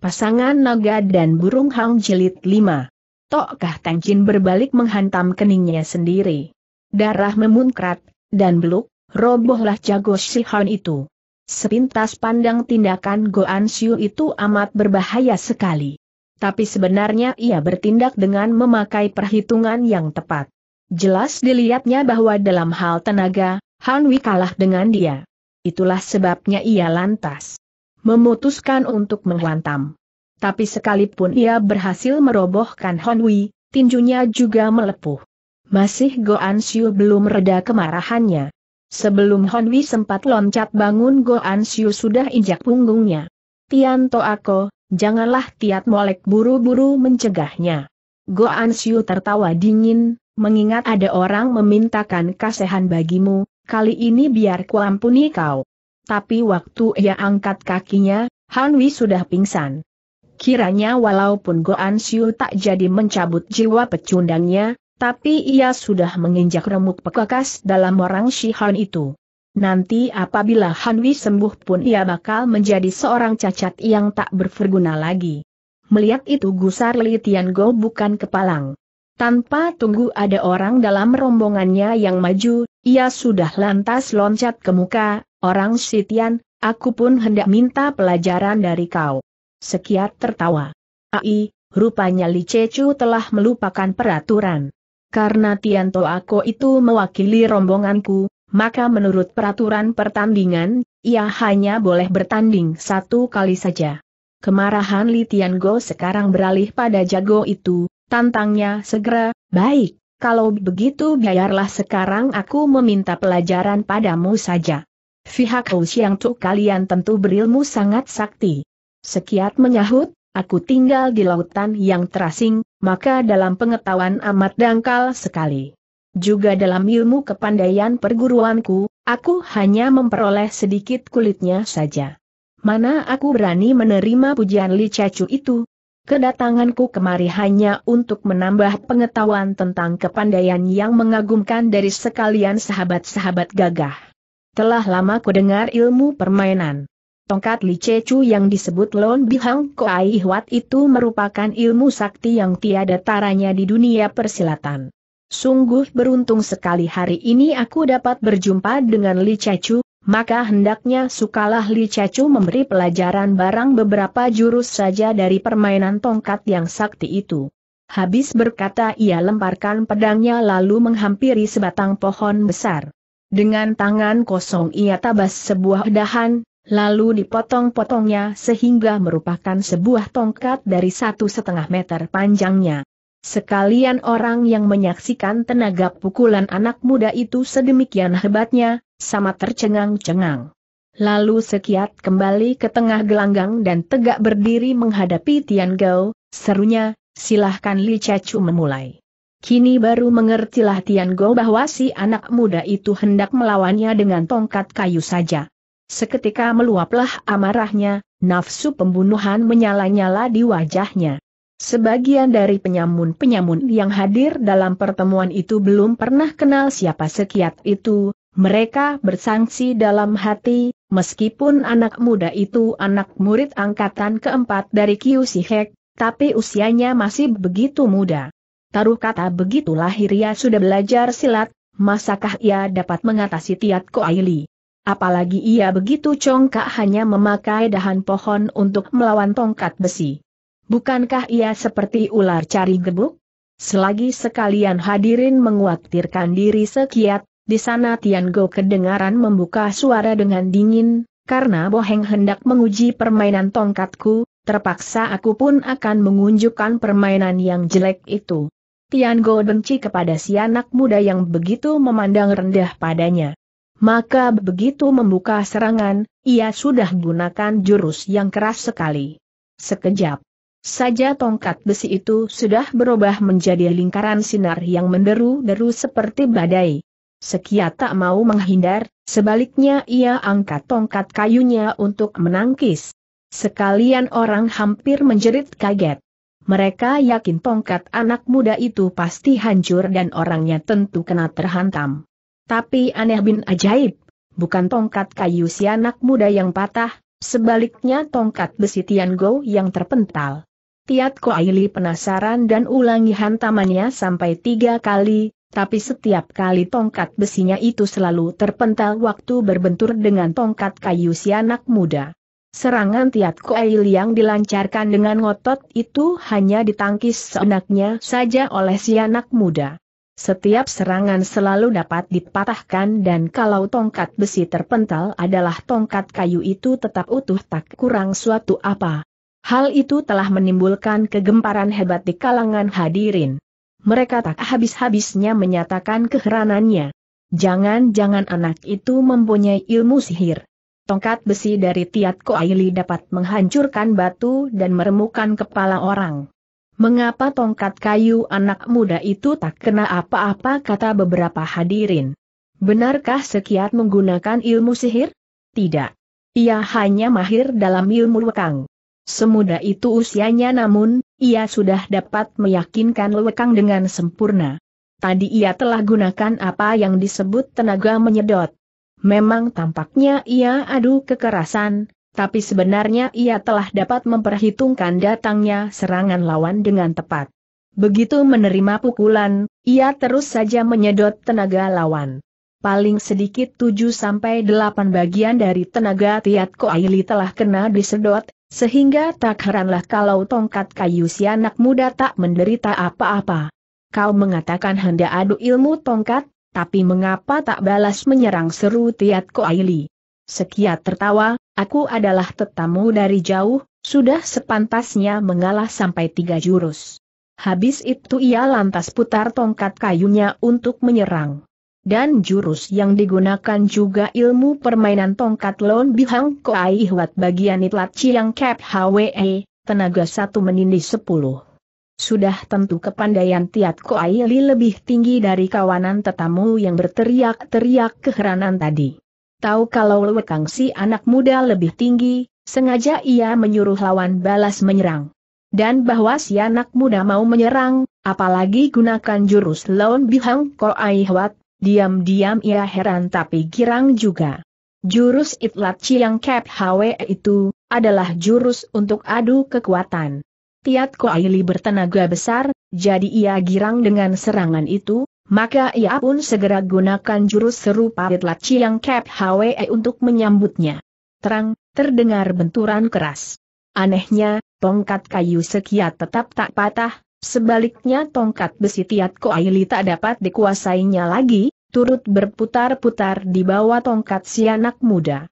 Pasangan naga dan burung hang jilid lima. Tokkah Tanjin berbalik menghantam keningnya sendiri. Darah memunkrat, dan beluk, robohlah jago Shihan itu. Sepintas pandang tindakan Goan Siu itu amat berbahaya sekali. Tapi sebenarnya ia bertindak dengan memakai perhitungan yang tepat. Jelas dilihatnya bahwa dalam hal tenaga, Han Wei kalah dengan dia. Itulah sebabnya ia lantas memutuskan untuk menghantam. Tapi sekalipun ia berhasil merobohkan Honwi, tinjunya juga melepuh. Masih Goan Siu belum reda kemarahannya. Sebelum Honwi sempat loncat bangun Goan Siu sudah injak punggungnya. Tian Toako, janganlah Tiat Molek buru-buru mencegahnya. Goan Siu tertawa dingin, mengingat ada orang memintakan kasihan bagimu, kali ini biar kuampuni kau tapi waktu ia angkat kakinya, Han Wei sudah pingsan. Kiranya walaupun Goan Siu tak jadi mencabut jiwa pecundangnya, tapi ia sudah menginjak remuk pekekas dalam orang Han itu. Nanti apabila Han Wei sembuh pun ia bakal menjadi seorang cacat yang tak berguna lagi. Melihat itu gusar Li Tiango bukan kepalang. Tanpa tunggu ada orang dalam rombongannya yang maju, ia sudah lantas loncat ke muka, Orang Sitian, aku pun hendak minta pelajaran dari kau. Sekiat tertawa. Ai, rupanya Li Cecu telah melupakan peraturan. Karena Tianto aku itu mewakili rombonganku, maka menurut peraturan pertandingan, ia hanya boleh bertanding satu kali saja. Kemarahan Li Tiango sekarang beralih pada jago itu, tantangnya segera, baik, kalau begitu biarlah sekarang aku meminta pelajaran padamu saja. Pihak Siang Tu kalian tentu berilmu sangat sakti. Sekiat menyahut, aku tinggal di lautan yang terasing, maka dalam pengetahuan amat dangkal sekali. Juga dalam ilmu kepandaian perguruanku, aku hanya memperoleh sedikit kulitnya saja. Mana aku berani menerima pujian Li Cacu itu? Kedatanganku kemari hanya untuk menambah pengetahuan tentang kepandaian yang mengagumkan dari sekalian sahabat-sahabat gagah. Telah lama ku dengar ilmu permainan. Tongkat Li Chechu yang disebut Lon Bihang Koai Hwat itu merupakan ilmu sakti yang tiada taranya di dunia persilatan. Sungguh beruntung sekali hari ini aku dapat berjumpa dengan Li Chechu, maka hendaknya sukalah Li Chechu memberi pelajaran barang beberapa jurus saja dari permainan tongkat yang sakti itu. Habis berkata ia lemparkan pedangnya lalu menghampiri sebatang pohon besar. Dengan tangan kosong ia tabas sebuah dahan, lalu dipotong-potongnya sehingga merupakan sebuah tongkat dari satu setengah meter panjangnya. Sekalian orang yang menyaksikan tenaga pukulan anak muda itu sedemikian hebatnya, sama tercengang-cengang. Lalu sekiat kembali ke tengah gelanggang dan tegak berdiri menghadapi Tian Gao, serunya, silahkan Li Chachu memulai. Kini baru mengertilah Tian Go bahwa si anak muda itu hendak melawannya dengan tongkat kayu saja. Seketika meluaplah amarahnya, nafsu pembunuhan menyala-nyala di wajahnya. Sebagian dari penyamun-penyamun yang hadir dalam pertemuan itu belum pernah kenal siapa sekiat itu, mereka bersangsi dalam hati, meskipun anak muda itu anak murid angkatan keempat dari Kiu Hek, tapi usianya masih begitu muda. Taruh kata begitu lahir ia sudah belajar silat, masakah ia dapat mengatasi Tiat Ko Aili? Apalagi ia begitu congkak hanya memakai dahan pohon untuk melawan tongkat besi. Bukankah ia seperti ular cari gebuk? Selagi sekalian hadirin menguatirkan diri sekiat, di sana Tian Go kedengaran membuka suara dengan dingin, karena Boheng hendak menguji permainan tongkatku, terpaksa aku pun akan mengunjukkan permainan yang jelek itu. Tian Go benci kepada si anak muda yang begitu memandang rendah padanya. Maka begitu membuka serangan, ia sudah gunakan jurus yang keras sekali. Sekejap saja tongkat besi itu sudah berubah menjadi lingkaran sinar yang menderu-deru seperti badai. Sekiat tak mau menghindar, sebaliknya ia angkat tongkat kayunya untuk menangkis. Sekalian orang hampir menjerit kaget. Mereka yakin tongkat anak muda itu pasti hancur dan orangnya tentu kena terhantam. Tapi aneh bin ajaib, bukan tongkat kayu si anak muda yang patah, Sebaliknya tongkat besi Tiango yang terpental. Tiat Ko Aili penasaran dan ulangi hantamannya sampai tiga kali, tapi setiap kali tongkat besinya itu selalu terpental waktu berbentur dengan tongkat kayu si anak muda. Serangan Tiat Koil yang dilancarkan dengan ngotot itu hanya ditangkis seenaknya saja oleh si anak muda. Setiap serangan selalu dapat dipatahkan dan kalau tongkat besi terpental adalah tongkat kayu itu tetap utuh tak kurang suatu apa. Hal itu telah menimbulkan kegemparan hebat di kalangan hadirin. Mereka tak habis-habisnya menyatakan keheranannya. Jangan-jangan anak itu mempunyai ilmu sihir tongkat besi dari Tiat Koaili dapat menghancurkan batu dan meremukan kepala orang. Mengapa tongkat kayu anak muda itu tak kena apa-apa kata beberapa hadirin. Benarkah Sekiat menggunakan ilmu sihir? Tidak. Ia hanya mahir dalam ilmu lekang. Semudah itu usianya namun, ia sudah dapat meyakinkan lekang dengan sempurna. Tadi ia telah gunakan apa yang disebut tenaga menyedot. Memang tampaknya ia adu kekerasan, tapi sebenarnya ia telah dapat memperhitungkan datangnya serangan lawan dengan tepat. Begitu menerima pukulan, ia terus saja menyedot tenaga lawan. Paling sedikit 7-8 bagian dari tenaga Tiat Koaili telah kena disedot, sehingga tak heranlah kalau tongkat kayu si anak muda tak menderita apa-apa. Kau mengatakan hendak adu ilmu tongkat, tapi mengapa tak balas menyerang seru Tiat Koaili? Sekiat tertawa, aku adalah tetamu dari jauh, sudah sepantasnya mengalah sampai tiga jurus. Habis itu ia lantas putar tongkat kayunya untuk menyerang. Dan jurus yang digunakan juga ilmu permainan tongkat Lon Bihang Koai Hwat bagian Itlat Chiang Kep Hwe, tenaga satu menindih sepuluh. Sudah tentu kepandaian Tiat Koaili lebih tinggi dari kawanan tetamu yang berteriak-teriak keheranan tadi. Tahu kalau Lekang si anak muda lebih tinggi, sengaja ia menyuruh lawan balas menyerang. Dan bahwa si anak muda mau menyerang, apalagi gunakan jurus lawan bihang koai hwat, diam-diam ia heran tapi girang juga. Jurus itlat ciang kep hwe itu, adalah jurus untuk adu kekuatan. Tiat Koaili bertenaga besar, jadi ia girang dengan serangan itu, maka ia pun segera gunakan jurus serupa Itlat Chiang Kep Hwe untuk menyambutnya. Terang, terdengar benturan keras. Anehnya, tongkat kayu sekiat tetap tak patah, sebaliknya tongkat besi Tiat Koaili tak dapat dikuasainya lagi, turut berputar-putar di bawah tongkat si anak muda.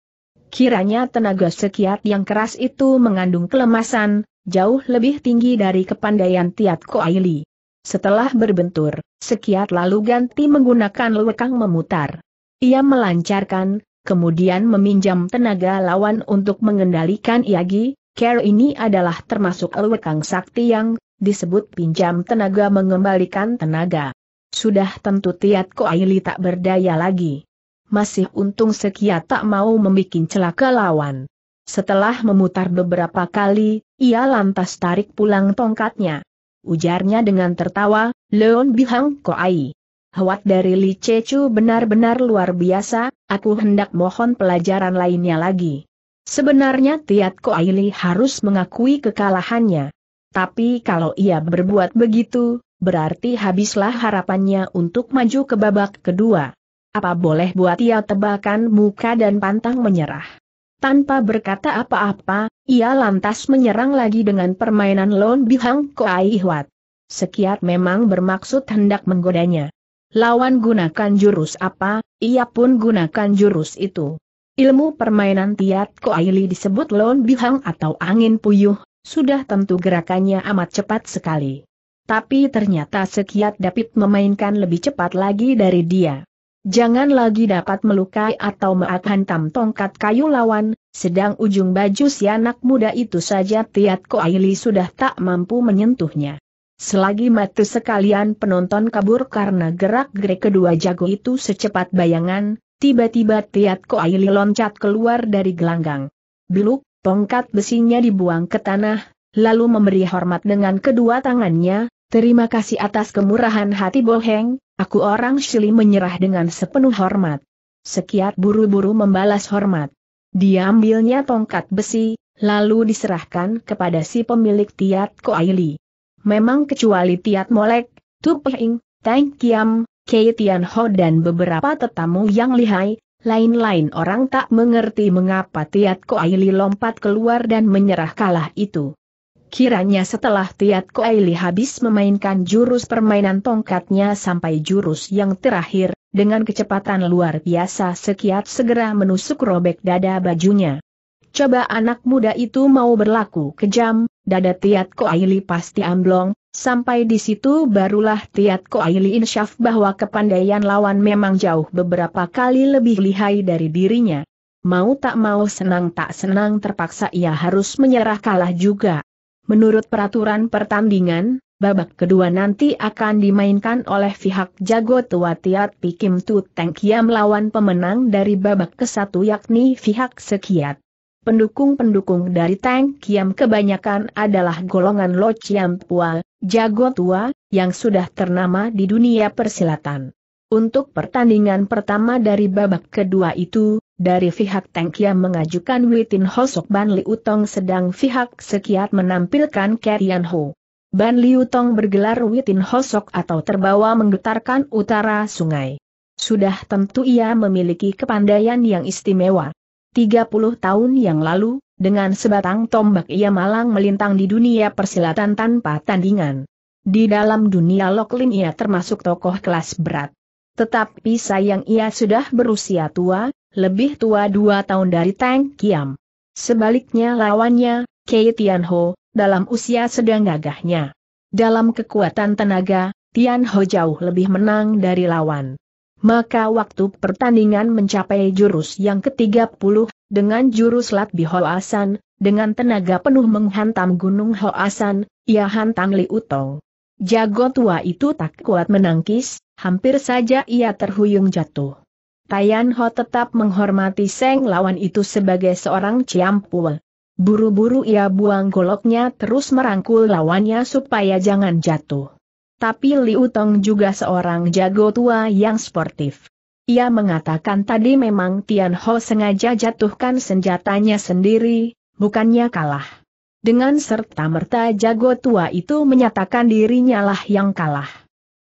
Kiranya tenaga sekiat yang keras itu mengandung kelemasan, jauh lebih tinggi dari kepandaian Tiat Koaili. Setelah berbentur, Sekiat lalu ganti menggunakan lekang memutar. Ia melancarkan, kemudian meminjam tenaga lawan untuk mengendalikan Iagi, care ini adalah termasuk lekang sakti yang disebut pinjam tenaga mengembalikan tenaga. Sudah tentu Tiat Koaili tak berdaya lagi. Masih untung Sekiat tak mau membuat celaka lawan. Setelah memutar beberapa kali, ia lantas tarik pulang tongkatnya. Ujarnya dengan tertawa, Leon Bihang Koai. Hawat dari Li Chechu benar-benar luar biasa, aku hendak mohon pelajaran lainnya lagi. Sebenarnya Tiat Koai harus mengakui kekalahannya. Tapi kalau ia berbuat begitu, berarti habislah harapannya untuk maju ke babak kedua. Apa boleh buat ia tebakan muka dan pantang menyerah? Tanpa berkata apa-apa, ia lantas menyerang lagi dengan permainan Lon Bihang Koai Hwat. Sekiat memang bermaksud hendak menggodanya. Lawan gunakan jurus apa, ia pun gunakan jurus itu. Ilmu permainan Tiat Koaili disebut Lon Bihang atau angin puyuh, sudah tentu gerakannya amat cepat sekali. Tapi ternyata Sekiat dapat memainkan lebih cepat lagi dari dia. Jangan lagi dapat melukai atau menghantam tongkat kayu lawan, sedang ujung baju si anak muda itu saja Tiat Koaili sudah tak mampu menyentuhnya. Selagi mati sekalian penonton kabur karena gerak-gerik kedua jago itu secepat bayangan, tiba-tiba Tiat Koaili loncat keluar dari gelanggang. Biluk, tongkat besinya dibuang ke tanah, lalu memberi hormat dengan kedua tangannya, terima kasih atas kemurahan hati Boheng, Aku orang Shili menyerah dengan sepenuh hormat. Sekiat buru-buru membalas hormat. Diambilnya tongkat besi, lalu diserahkan kepada si pemilik Tiat Koaili. Memang kecuali Tiat Molek, Tu Ping, Tang Kiam, Kei Tian Ho dan beberapa tetamu yang lihai, lain-lain orang tak mengerti mengapa Tiat Koaili lompat keluar dan menyerah kalah itu. Kiranya setelah Tiat Koaili habis memainkan jurus permainan tongkatnya sampai jurus yang terakhir, dengan kecepatan luar biasa sekiat segera menusuk robek dada bajunya. Coba anak muda itu mau berlaku kejam, dada Tiat Koaili pasti amblong, sampai di situ barulah Tiat Koaili insyaf bahwa kepandaian lawan memang jauh beberapa kali lebih lihai dari dirinya. Mau tak mau senang tak senang terpaksa ia harus menyerah kalah juga. Menurut peraturan pertandingan, babak kedua nanti akan dimainkan oleh pihak jago tua Tiat Pikim Tu Teng Kiam melawan pemenang dari babak ke satu yakni pihak Sekiat. Pendukung-pendukung dari Teng Kiam kebanyakan adalah golongan Lo Chiam Pua, jago tua, yang sudah ternama di dunia persilatan. Untuk pertandingan pertama dari babak kedua itu, dari pihak Tengkia mengajukan Witin Hosok Ban Liu Tong sedang pihak Sekiat menampilkan Kerian Ho. Ban Liu Tong bergelar Witin Hosok atau terbawa menggetarkan utara sungai. Sudah tentu ia memiliki kepandaian yang istimewa. 30 tahun yang lalu, dengan sebatang tombak ia malang melintang di dunia persilatan tanpa tandingan. Di dalam dunia Loklin ia termasuk tokoh kelas berat. Tetapi sayang ia sudah berusia tua, lebih tua dua tahun dari Tang Kiam. Sebaliknya lawannya, Kei Tianho, dalam usia sedang gagahnya. Dalam kekuatan tenaga, Tianho jauh lebih menang dari lawan. Maka waktu pertandingan mencapai jurus yang ke-30, dengan jurus Lat Bihoasan, dengan tenaga penuh menghantam Gunung Hoasan, ia hantam Li Utong. Jago tua itu tak kuat menangkis, hampir saja ia terhuyung jatuh. Tayan Ho tetap menghormati Seng lawan itu sebagai seorang ciampul. Buru-buru ia buang goloknya terus merangkul lawannya supaya jangan jatuh. Tapi Liu Tong juga seorang jago tua yang sportif. Ia mengatakan tadi memang Tian Ho sengaja jatuhkan senjatanya sendiri, bukannya kalah. Dengan serta-merta jago tua itu menyatakan dirinya lah yang kalah.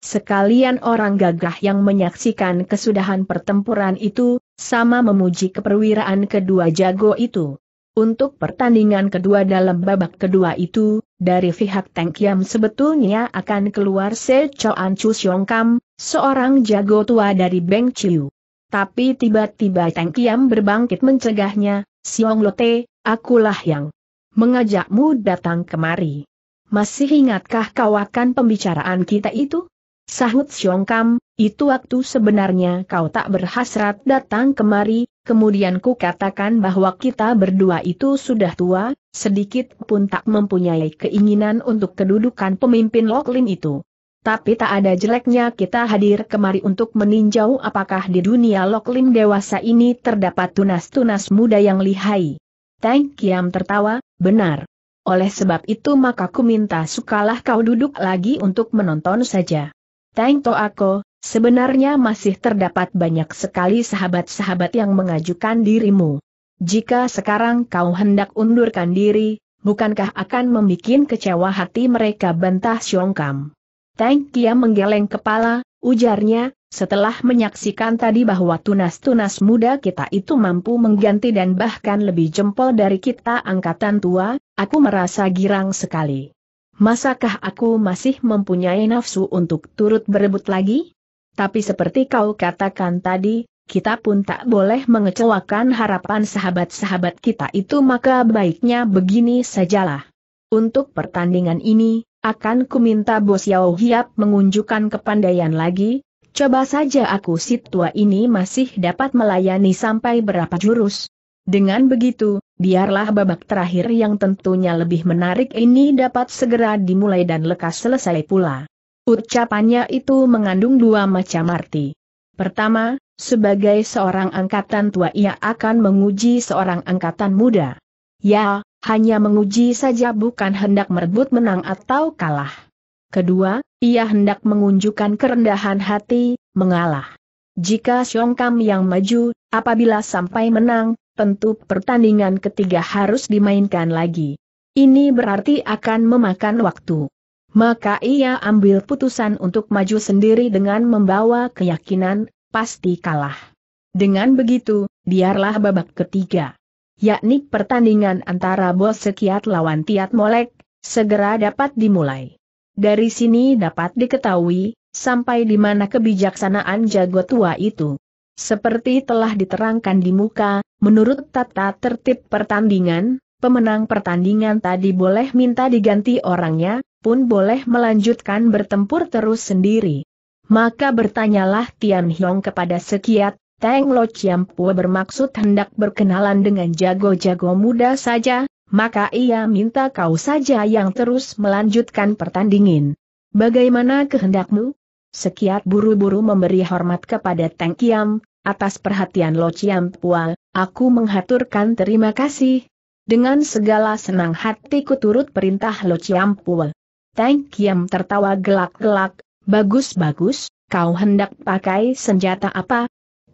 Sekalian orang gagah yang menyaksikan kesudahan pertempuran itu, sama memuji keperwiraan kedua jago itu. Untuk pertandingan kedua dalam babak kedua itu, dari pihak Teng Kiam sebetulnya akan keluar Se Choan Chu Siong Kam, seorang jago tua dari Beng Chiu. Tapi tiba-tiba Teng Kiam berbangkit mencegahnya, Siong Lote, akulah yang mengajakmu datang kemari. Masih ingatkah kau akan pembicaraan kita itu? Sahut Xiong Kam, itu waktu sebenarnya kau tak berhasrat datang kemari, kemudian ku katakan bahwa kita berdua itu sudah tua, sedikit pun tak mempunyai keinginan untuk kedudukan pemimpin Loklin itu. Tapi tak ada jeleknya kita hadir kemari untuk meninjau apakah di dunia Loklin dewasa ini terdapat tunas-tunas muda yang lihai. Tang Kiam tertawa, benar. Oleh sebab itu maka ku minta sukalah kau duduk lagi untuk menonton saja. Tang To aku, sebenarnya masih terdapat banyak sekali sahabat-sahabat yang mengajukan dirimu. Jika sekarang kau hendak undurkan diri, bukankah akan membuat kecewa hati mereka bantah Xiong Kam. Tang Kiam menggeleng kepala, ujarnya, setelah menyaksikan tadi bahwa tunas-tunas muda kita itu mampu mengganti dan bahkan lebih jempol dari kita angkatan tua, aku merasa girang sekali. Masakah aku masih mempunyai nafsu untuk turut berebut lagi? Tapi seperti kau katakan tadi, kita pun tak boleh mengecewakan harapan sahabat-sahabat kita itu maka baiknya begini sajalah. Untuk pertandingan ini, akan kuminta Bos Yao Hiap mengunjukkan kepandaian lagi, Coba saja aku si tua ini masih dapat melayani sampai berapa jurus. Dengan begitu, biarlah babak terakhir yang tentunya lebih menarik ini dapat segera dimulai dan lekas selesai pula. Ucapannya itu mengandung dua macam arti. Pertama, sebagai seorang angkatan tua ia akan menguji seorang angkatan muda. Ya, hanya menguji saja bukan hendak merebut menang atau kalah. Kedua, ia hendak mengunjukkan kerendahan hati, mengalah. Jika Xiong Kam yang maju, apabila sampai menang, tentu pertandingan ketiga harus dimainkan lagi. Ini berarti akan memakan waktu. Maka ia ambil putusan untuk maju sendiri dengan membawa keyakinan, pasti kalah. Dengan begitu, biarlah babak ketiga. Yakni pertandingan antara bos sekiat lawan Tiat Molek, segera dapat dimulai. Dari sini dapat diketahui, sampai di mana kebijaksanaan jago tua itu. Seperti telah diterangkan di muka, menurut tata tertib pertandingan, pemenang pertandingan tadi boleh minta diganti orangnya, pun boleh melanjutkan bertempur terus sendiri. Maka bertanyalah Tian Hiong kepada sekiat, Teng Lo Chiampu bermaksud hendak berkenalan dengan jago-jago muda saja, maka ia minta kau saja yang terus melanjutkan pertandingan. Bagaimana kehendakmu? Sekiat buru-buru memberi hormat kepada Teng Kiam, atas perhatian Lo Chiam Pua, aku menghaturkan terima kasih. Dengan segala senang hatiku turut perintah Lo Chiam Pua. Teng Kiam tertawa gelak-gelak, bagus-bagus, kau hendak pakai senjata apa?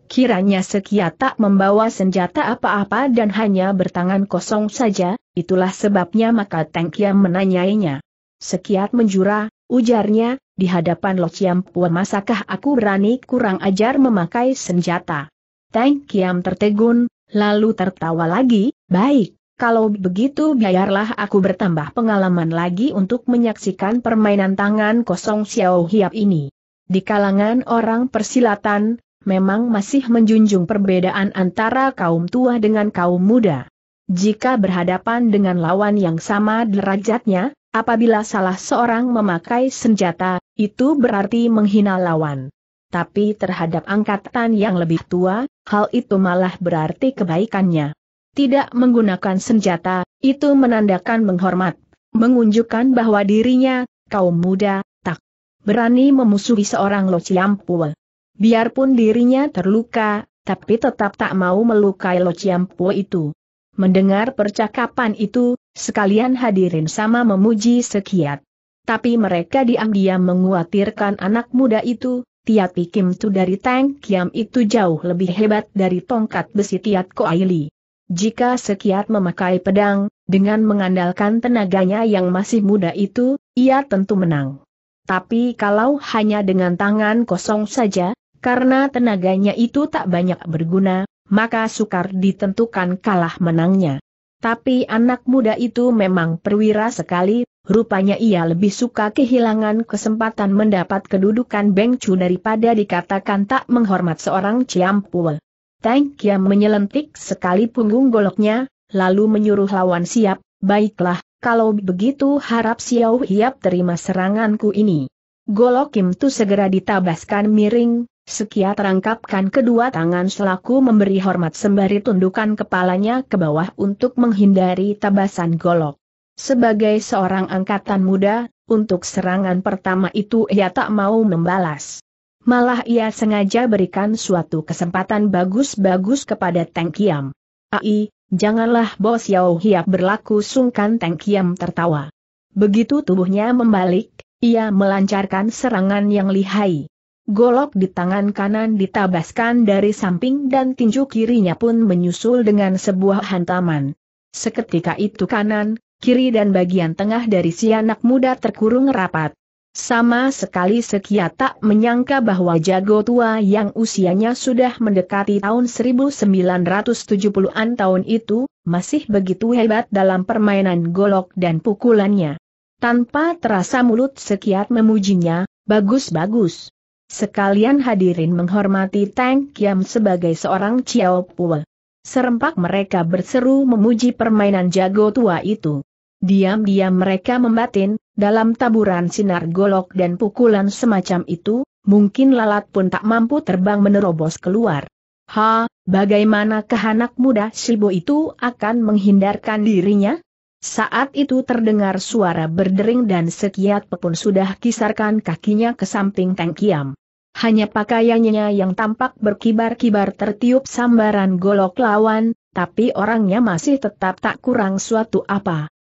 Kiranya Sekiat tak membawa senjata apa-apa dan hanya bertangan kosong saja, itulah sebabnya maka Teng Kiam menanyainya. Sekiat menjura, ujarnya, di hadapan Lo Chiampua masakah aku berani kurang ajar memakai senjata? Teng Kiam tertegun, lalu tertawa lagi, baik, kalau begitu biarlah aku bertambah pengalaman lagi untuk menyaksikan permainan tangan kosong Xiao Hiap ini. Di kalangan orang persilatan, memang masih menjunjung perbedaan antara kaum tua dengan kaum muda. Jika berhadapan dengan lawan yang sama derajatnya, apabila salah seorang memakai senjata, itu berarti menghina lawan. Tapi terhadap angkatan yang lebih tua, hal itu malah berarti kebaikannya. Tidak menggunakan senjata, itu menandakan menghormat, mengunjukkan bahwa dirinya, kaum muda, tak berani memusuhi seorang Lo Chiampue. Biarpun dirinya terluka, tapi tetap tak mau melukai Lo Chiampue itu. Mendengar percakapan itu, sekalian hadirin sama memuji sekiat tapi mereka diam-diam menguatirkan anak muda itu, Tiat Kim Tu dari Tang Kiam itu jauh lebih hebat dari tongkat besi Tiat Ko Aili. Jika sekiat memakai pedang, dengan mengandalkan tenaganya yang masih muda itu, ia tentu menang. Tapi kalau hanya dengan tangan kosong saja, karena tenaganya itu tak banyak berguna, maka sukar ditentukan kalah menangnya. Tapi anak muda itu memang perwira sekali, Rupanya ia lebih suka kehilangan kesempatan mendapat kedudukan Beng Chu daripada dikatakan tak menghormat seorang Ciampul. Tang Kiam menyelentik sekali punggung goloknya, lalu menyuruh lawan siap, baiklah, kalau begitu harap Xiao Hiap terima seranganku ini. Golok Kim Tu segera ditabaskan miring, sekiat terangkapkan kedua tangan selaku memberi hormat sembari tundukan kepalanya ke bawah untuk menghindari tabasan golok. Sebagai seorang angkatan muda, untuk serangan pertama itu ia tak mau membalas. Malah ia sengaja berikan suatu kesempatan bagus-bagus kepada Teng Kiam. Ai, janganlah bos Yao Hiap berlaku sungkan Teng Kiam tertawa. Begitu tubuhnya membalik, ia melancarkan serangan yang lihai. Golok di tangan kanan ditabaskan dari samping dan tinju kirinya pun menyusul dengan sebuah hantaman. Seketika itu kanan, kiri dan bagian tengah dari si anak muda terkurung rapat. Sama sekali Sekia tak menyangka bahwa jago tua yang usianya sudah mendekati tahun 1970-an tahun itu, masih begitu hebat dalam permainan golok dan pukulannya. Tanpa terasa mulut Sekiat memujinya, bagus-bagus. Sekalian hadirin menghormati Tang Kiam sebagai seorang Chiao Pue. Serempak mereka berseru memuji permainan jago tua itu. Diam-diam mereka membatin, dalam taburan sinar golok dan pukulan semacam itu, mungkin lalat pun tak mampu terbang menerobos keluar. Ha, bagaimana kehanak muda Sibo itu akan menghindarkan dirinya? Saat itu terdengar suara berdering dan sekiat pun sudah kisarkan kakinya ke samping Tengkiam. Hanya pakaiannya yang tampak berkibar-kibar tertiup sambaran golok lawan, tapi orangnya masih tetap tak kurang suatu apa.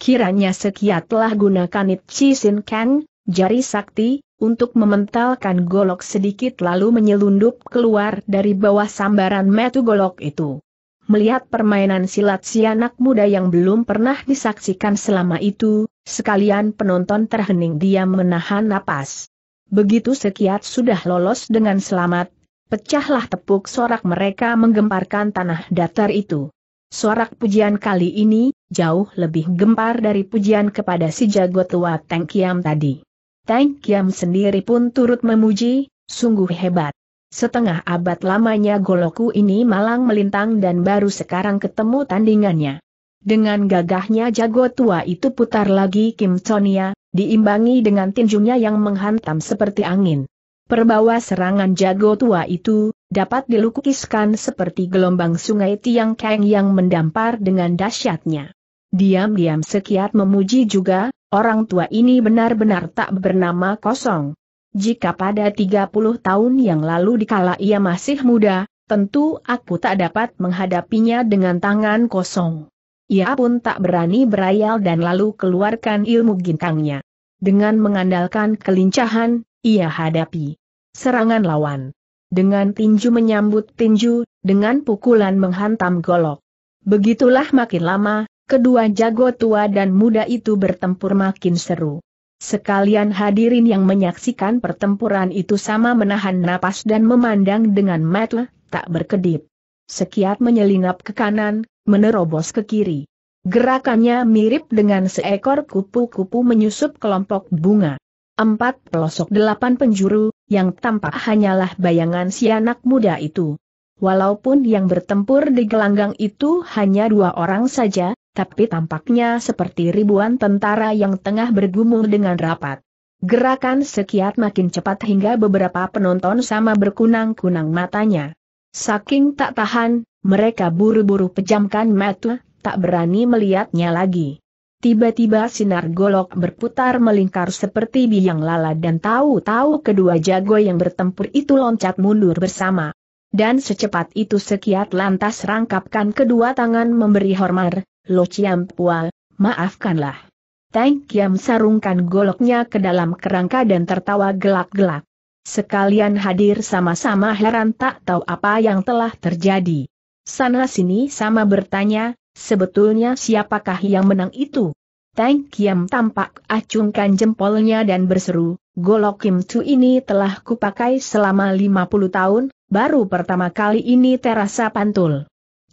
Kiranya sekiat telah gunakan Itchi Sin Kang, jari sakti, untuk mementalkan golok sedikit lalu menyelundup keluar dari bawah sambaran metu golok itu. Melihat permainan silat si anak muda yang belum pernah disaksikan selama itu, sekalian penonton terhening diam menahan napas. Begitu sekiat sudah lolos dengan selamat, pecahlah tepuk sorak mereka menggemparkan tanah datar itu. Sorak pujian kali ini, jauh lebih gempar dari pujian kepada si jago tua Teng Kiam tadi. Teng Kiam sendiri pun turut memuji, sungguh hebat. Setengah abad lamanya goloku ini malang melintang dan baru sekarang ketemu tandingannya. Dengan gagahnya jago tua itu putar lagi Kim Chonia, diimbangi dengan tinjunya yang menghantam seperti angin. Perbawa serangan jago tua itu, dapat dilukiskan seperti gelombang sungai Tiang Kang yang mendampar dengan dahsyatnya. Diam-diam sekiat memuji juga, orang tua ini benar-benar tak bernama kosong. Jika pada 30 tahun yang lalu dikala ia masih muda, tentu aku tak dapat menghadapinya dengan tangan kosong. Ia pun tak berani berayal dan lalu keluarkan ilmu ginkangnya. Dengan mengandalkan kelincahan, ia hadapi serangan lawan. Dengan tinju menyambut tinju, dengan pukulan menghantam golok. Begitulah makin lama, kedua jago tua dan muda itu bertempur makin seru. Sekalian hadirin yang menyaksikan pertempuran itu sama menahan napas dan memandang dengan mata, tak berkedip. Sekiat menyelinap ke kanan, menerobos ke kiri. Gerakannya mirip dengan seekor kupu-kupu menyusup kelompok bunga. Empat pelosok delapan penjuru, yang tampak hanyalah bayangan si anak muda itu. Walaupun yang bertempur di gelanggang itu hanya dua orang saja, tapi tampaknya seperti ribuan tentara yang tengah bergumul dengan rapat. Gerakan sekiat makin cepat hingga beberapa penonton sama berkunang-kunang matanya. Saking tak tahan, mereka buru-buru pejamkan mata, tak berani melihatnya lagi. Tiba-tiba sinar golok berputar melingkar seperti biang lala dan tahu-tahu kedua jago yang bertempur itu loncat mundur bersama. Dan secepat itu sekiat lantas rangkapkan kedua tangan memberi hormat, Lo Chiam Pua, maafkanlah. Tang Kiam sarungkan goloknya ke dalam kerangka dan tertawa gelak-gelak. Sekalian hadir sama-sama heran tak tahu apa yang telah terjadi. Sana-sini sama bertanya, sebetulnya siapakah yang menang itu? Tang Kiam tampak acungkan jempolnya dan berseru, golok Kim Tu ini telah kupakai selama 50 tahun, baru pertama kali ini terasa pantul.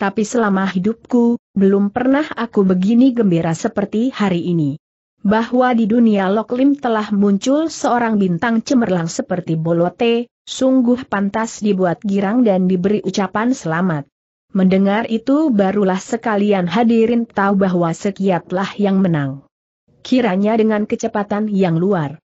Tapi selama hidupku, belum pernah aku begini gembira seperti hari ini. Bahwa di dunia Loklim telah muncul seorang bintang cemerlang seperti Bolote, sungguh pantas dibuat girang dan diberi ucapan selamat. Mendengar itu barulah sekalian hadirin tahu bahwa sekiatlah yang menang. Kiranya dengan kecepatan yang luar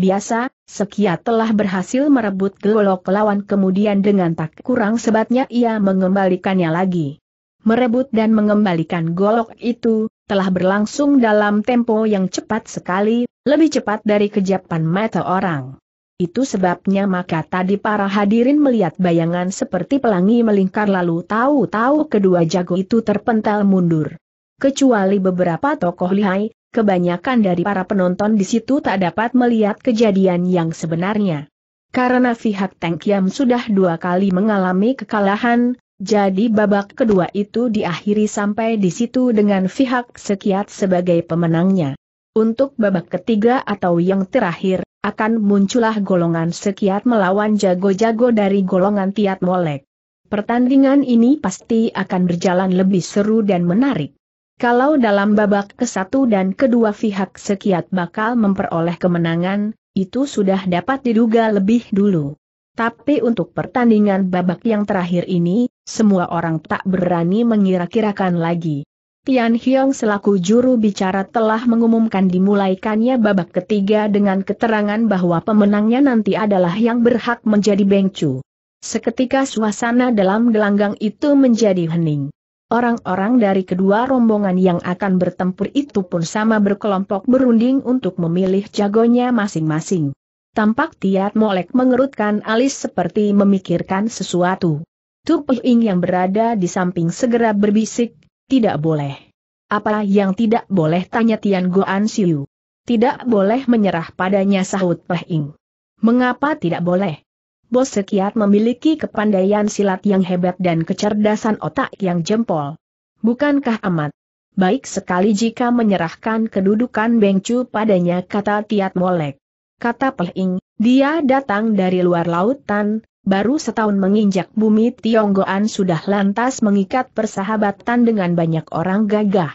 biasa, sekiat telah berhasil merebut golok lawan kemudian dengan tak kurang sebatnya ia mengembalikannya lagi merebut dan mengembalikan golok itu, telah berlangsung dalam tempo yang cepat sekali, lebih cepat dari kejapan mata orang. Itu sebabnya maka tadi para hadirin melihat bayangan seperti pelangi melingkar lalu tahu-tahu kedua jago itu terpental mundur. Kecuali beberapa tokoh lihai, kebanyakan dari para penonton di situ tak dapat melihat kejadian yang sebenarnya. Karena pihak Teng Kiam sudah dua kali mengalami kekalahan, jadi babak kedua itu diakhiri sampai di situ dengan pihak sekiat sebagai pemenangnya. Untuk babak ketiga atau yang terakhir, akan muncullah golongan sekiat melawan jago-jago dari golongan tiat molek. Pertandingan ini pasti akan berjalan lebih seru dan menarik. Kalau dalam babak ke satu dan kedua pihak sekiat bakal memperoleh kemenangan, itu sudah dapat diduga lebih dulu. Tapi untuk pertandingan babak yang terakhir ini, semua orang tak berani mengira-kirakan lagi. Tian Hiong selaku juru bicara telah mengumumkan dimulaikannya babak ketiga dengan keterangan bahwa pemenangnya nanti adalah yang berhak menjadi bengcu. Seketika suasana dalam gelanggang itu menjadi hening. Orang-orang dari kedua rombongan yang akan bertempur itu pun sama berkelompok berunding untuk memilih jagonya masing-masing. Tampak Tiat Molek mengerutkan alis seperti memikirkan sesuatu. Tu Ing yang berada di samping segera berbisik, tidak boleh. Apa yang tidak boleh tanya Tian Goan Siu? Tidak boleh menyerah padanya sahut Ing. Mengapa tidak boleh? Bos Sekiat memiliki kepandaian silat yang hebat dan kecerdasan otak yang jempol. Bukankah amat? Baik sekali jika menyerahkan kedudukan Bengcu padanya kata Tiat Molek. Kata Pehing, dia datang dari luar lautan, baru setahun menginjak bumi Tionggoan sudah lantas mengikat persahabatan dengan banyak orang gagah.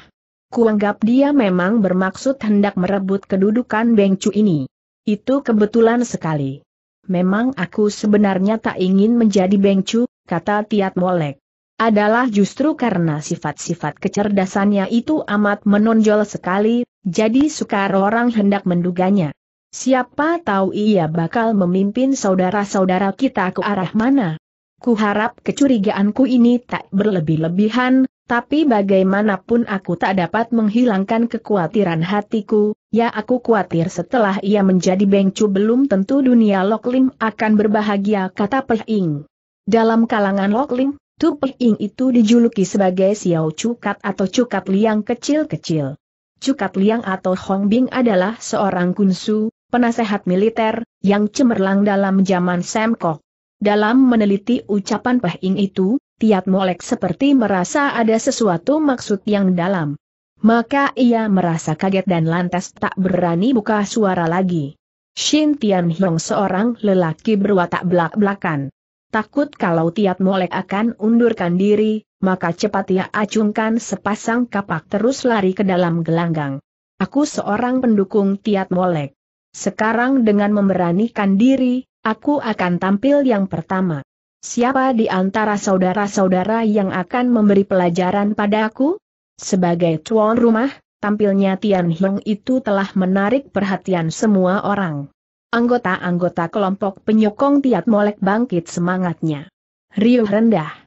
Kuanggap dia memang bermaksud hendak merebut kedudukan Bengcu ini. Itu kebetulan sekali. Memang aku sebenarnya tak ingin menjadi bengcu, kata Tiat Molek. Adalah justru karena sifat-sifat kecerdasannya itu amat menonjol sekali, jadi sukar orang hendak menduganya. Siapa tahu ia bakal memimpin saudara-saudara kita ke arah mana? Kuharap kecurigaanku ini tak berlebih-lebihan, tapi bagaimanapun aku tak dapat menghilangkan kekhawatiran hatiku, ya aku khawatir setelah ia menjadi bengcu belum tentu dunia Loklim akan berbahagia kata Pehing. Dalam kalangan Loklim, Tu Pehing itu dijuluki sebagai Xiao Cukat atau Cukat Liang kecil-kecil. Cukat Liang atau Hong Bing adalah seorang kunsu, penasehat militer, yang cemerlang dalam zaman Sam Kok. Dalam meneliti ucapan Pehing itu, Tiat Molek seperti merasa ada sesuatu maksud yang dalam. Maka ia merasa kaget dan lantas tak berani buka suara lagi. Shin Tian Hiong seorang lelaki berwatak belak-belakan. Takut kalau Tiat Molek akan undurkan diri, maka cepat ia acungkan sepasang kapak terus lari ke dalam gelanggang. Aku seorang pendukung Tiat Molek. Sekarang dengan memberanikan diri, aku akan tampil yang pertama. Siapa di antara saudara-saudara yang akan memberi pelajaran padaku? Sebagai tuan rumah, tampilnya Tian Hiong itu telah menarik perhatian semua orang. Anggota-anggota kelompok penyokong Tiat Molek bangkit semangatnya. Riuh rendah.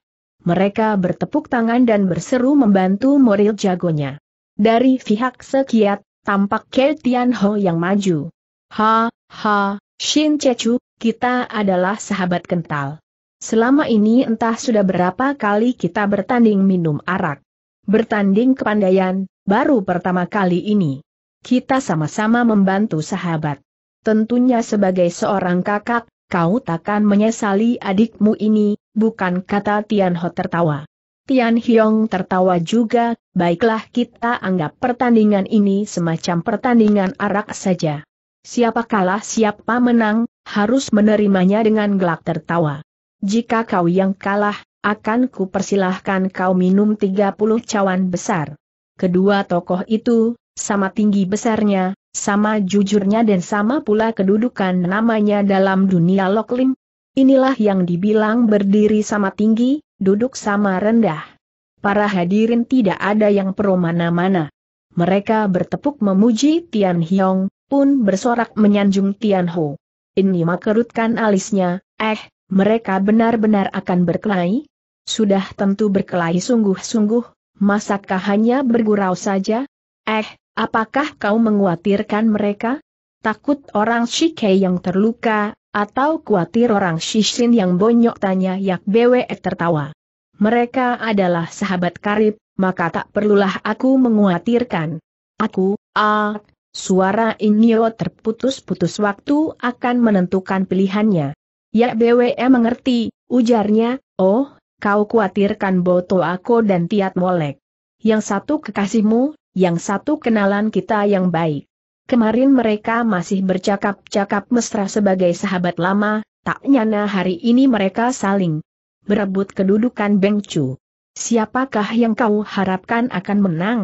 Mereka bertepuk tangan dan berseru membantu moral jagonya. Dari pihak sekiat, tampak Ke Tian Ho yang maju. Ha, ha, Shin Chechu, kita adalah sahabat kental. Selama ini entah sudah berapa kali kita bertanding minum arak. Bertanding kepandaian, baru pertama kali ini. Kita sama-sama membantu sahabat. Tentunya sebagai seorang kakak, kau takkan menyesali adikmu ini, bukan kata Tian Ho tertawa. Tian Hyong tertawa juga, baiklah kita anggap pertandingan ini semacam pertandingan arak saja. Siapa kalah siapa menang, harus menerimanya dengan gelak tertawa. Jika kau yang kalah, akan ku persilahkan kau minum 30 cawan besar. Kedua tokoh itu, sama tinggi besarnya, sama jujurnya dan sama pula kedudukan namanya dalam dunia loklim. Inilah yang dibilang berdiri sama tinggi, duduk sama rendah. Para hadirin tidak ada yang pro mana-mana. Mereka bertepuk memuji Tian Hiong, pun bersorak menyanjung Tian Ho. Ini makerutkan alisnya, eh, mereka benar-benar akan berkelahi? Sudah tentu berkelahi sungguh-sungguh, masakah hanya bergurau saja? Eh, apakah kau menguatirkan mereka? Takut orang Shike yang terluka, atau khawatir orang Shishin yang bonyok tanya Yak Bwe tertawa. Mereka adalah sahabat karib, maka tak perlulah aku menguatirkan. Aku, ah, suara Inyo terputus-putus waktu akan menentukan pilihannya. Ya BWE mengerti, ujarnya, oh, kau khawatirkan Boto aku dan Tiat Molek. Yang satu kekasihmu, yang satu kenalan kita yang baik. Kemarin mereka masih bercakap-cakap mesra sebagai sahabat lama, tak nyana hari ini mereka saling berebut kedudukan Bengcu. Siapakah yang kau harapkan akan menang?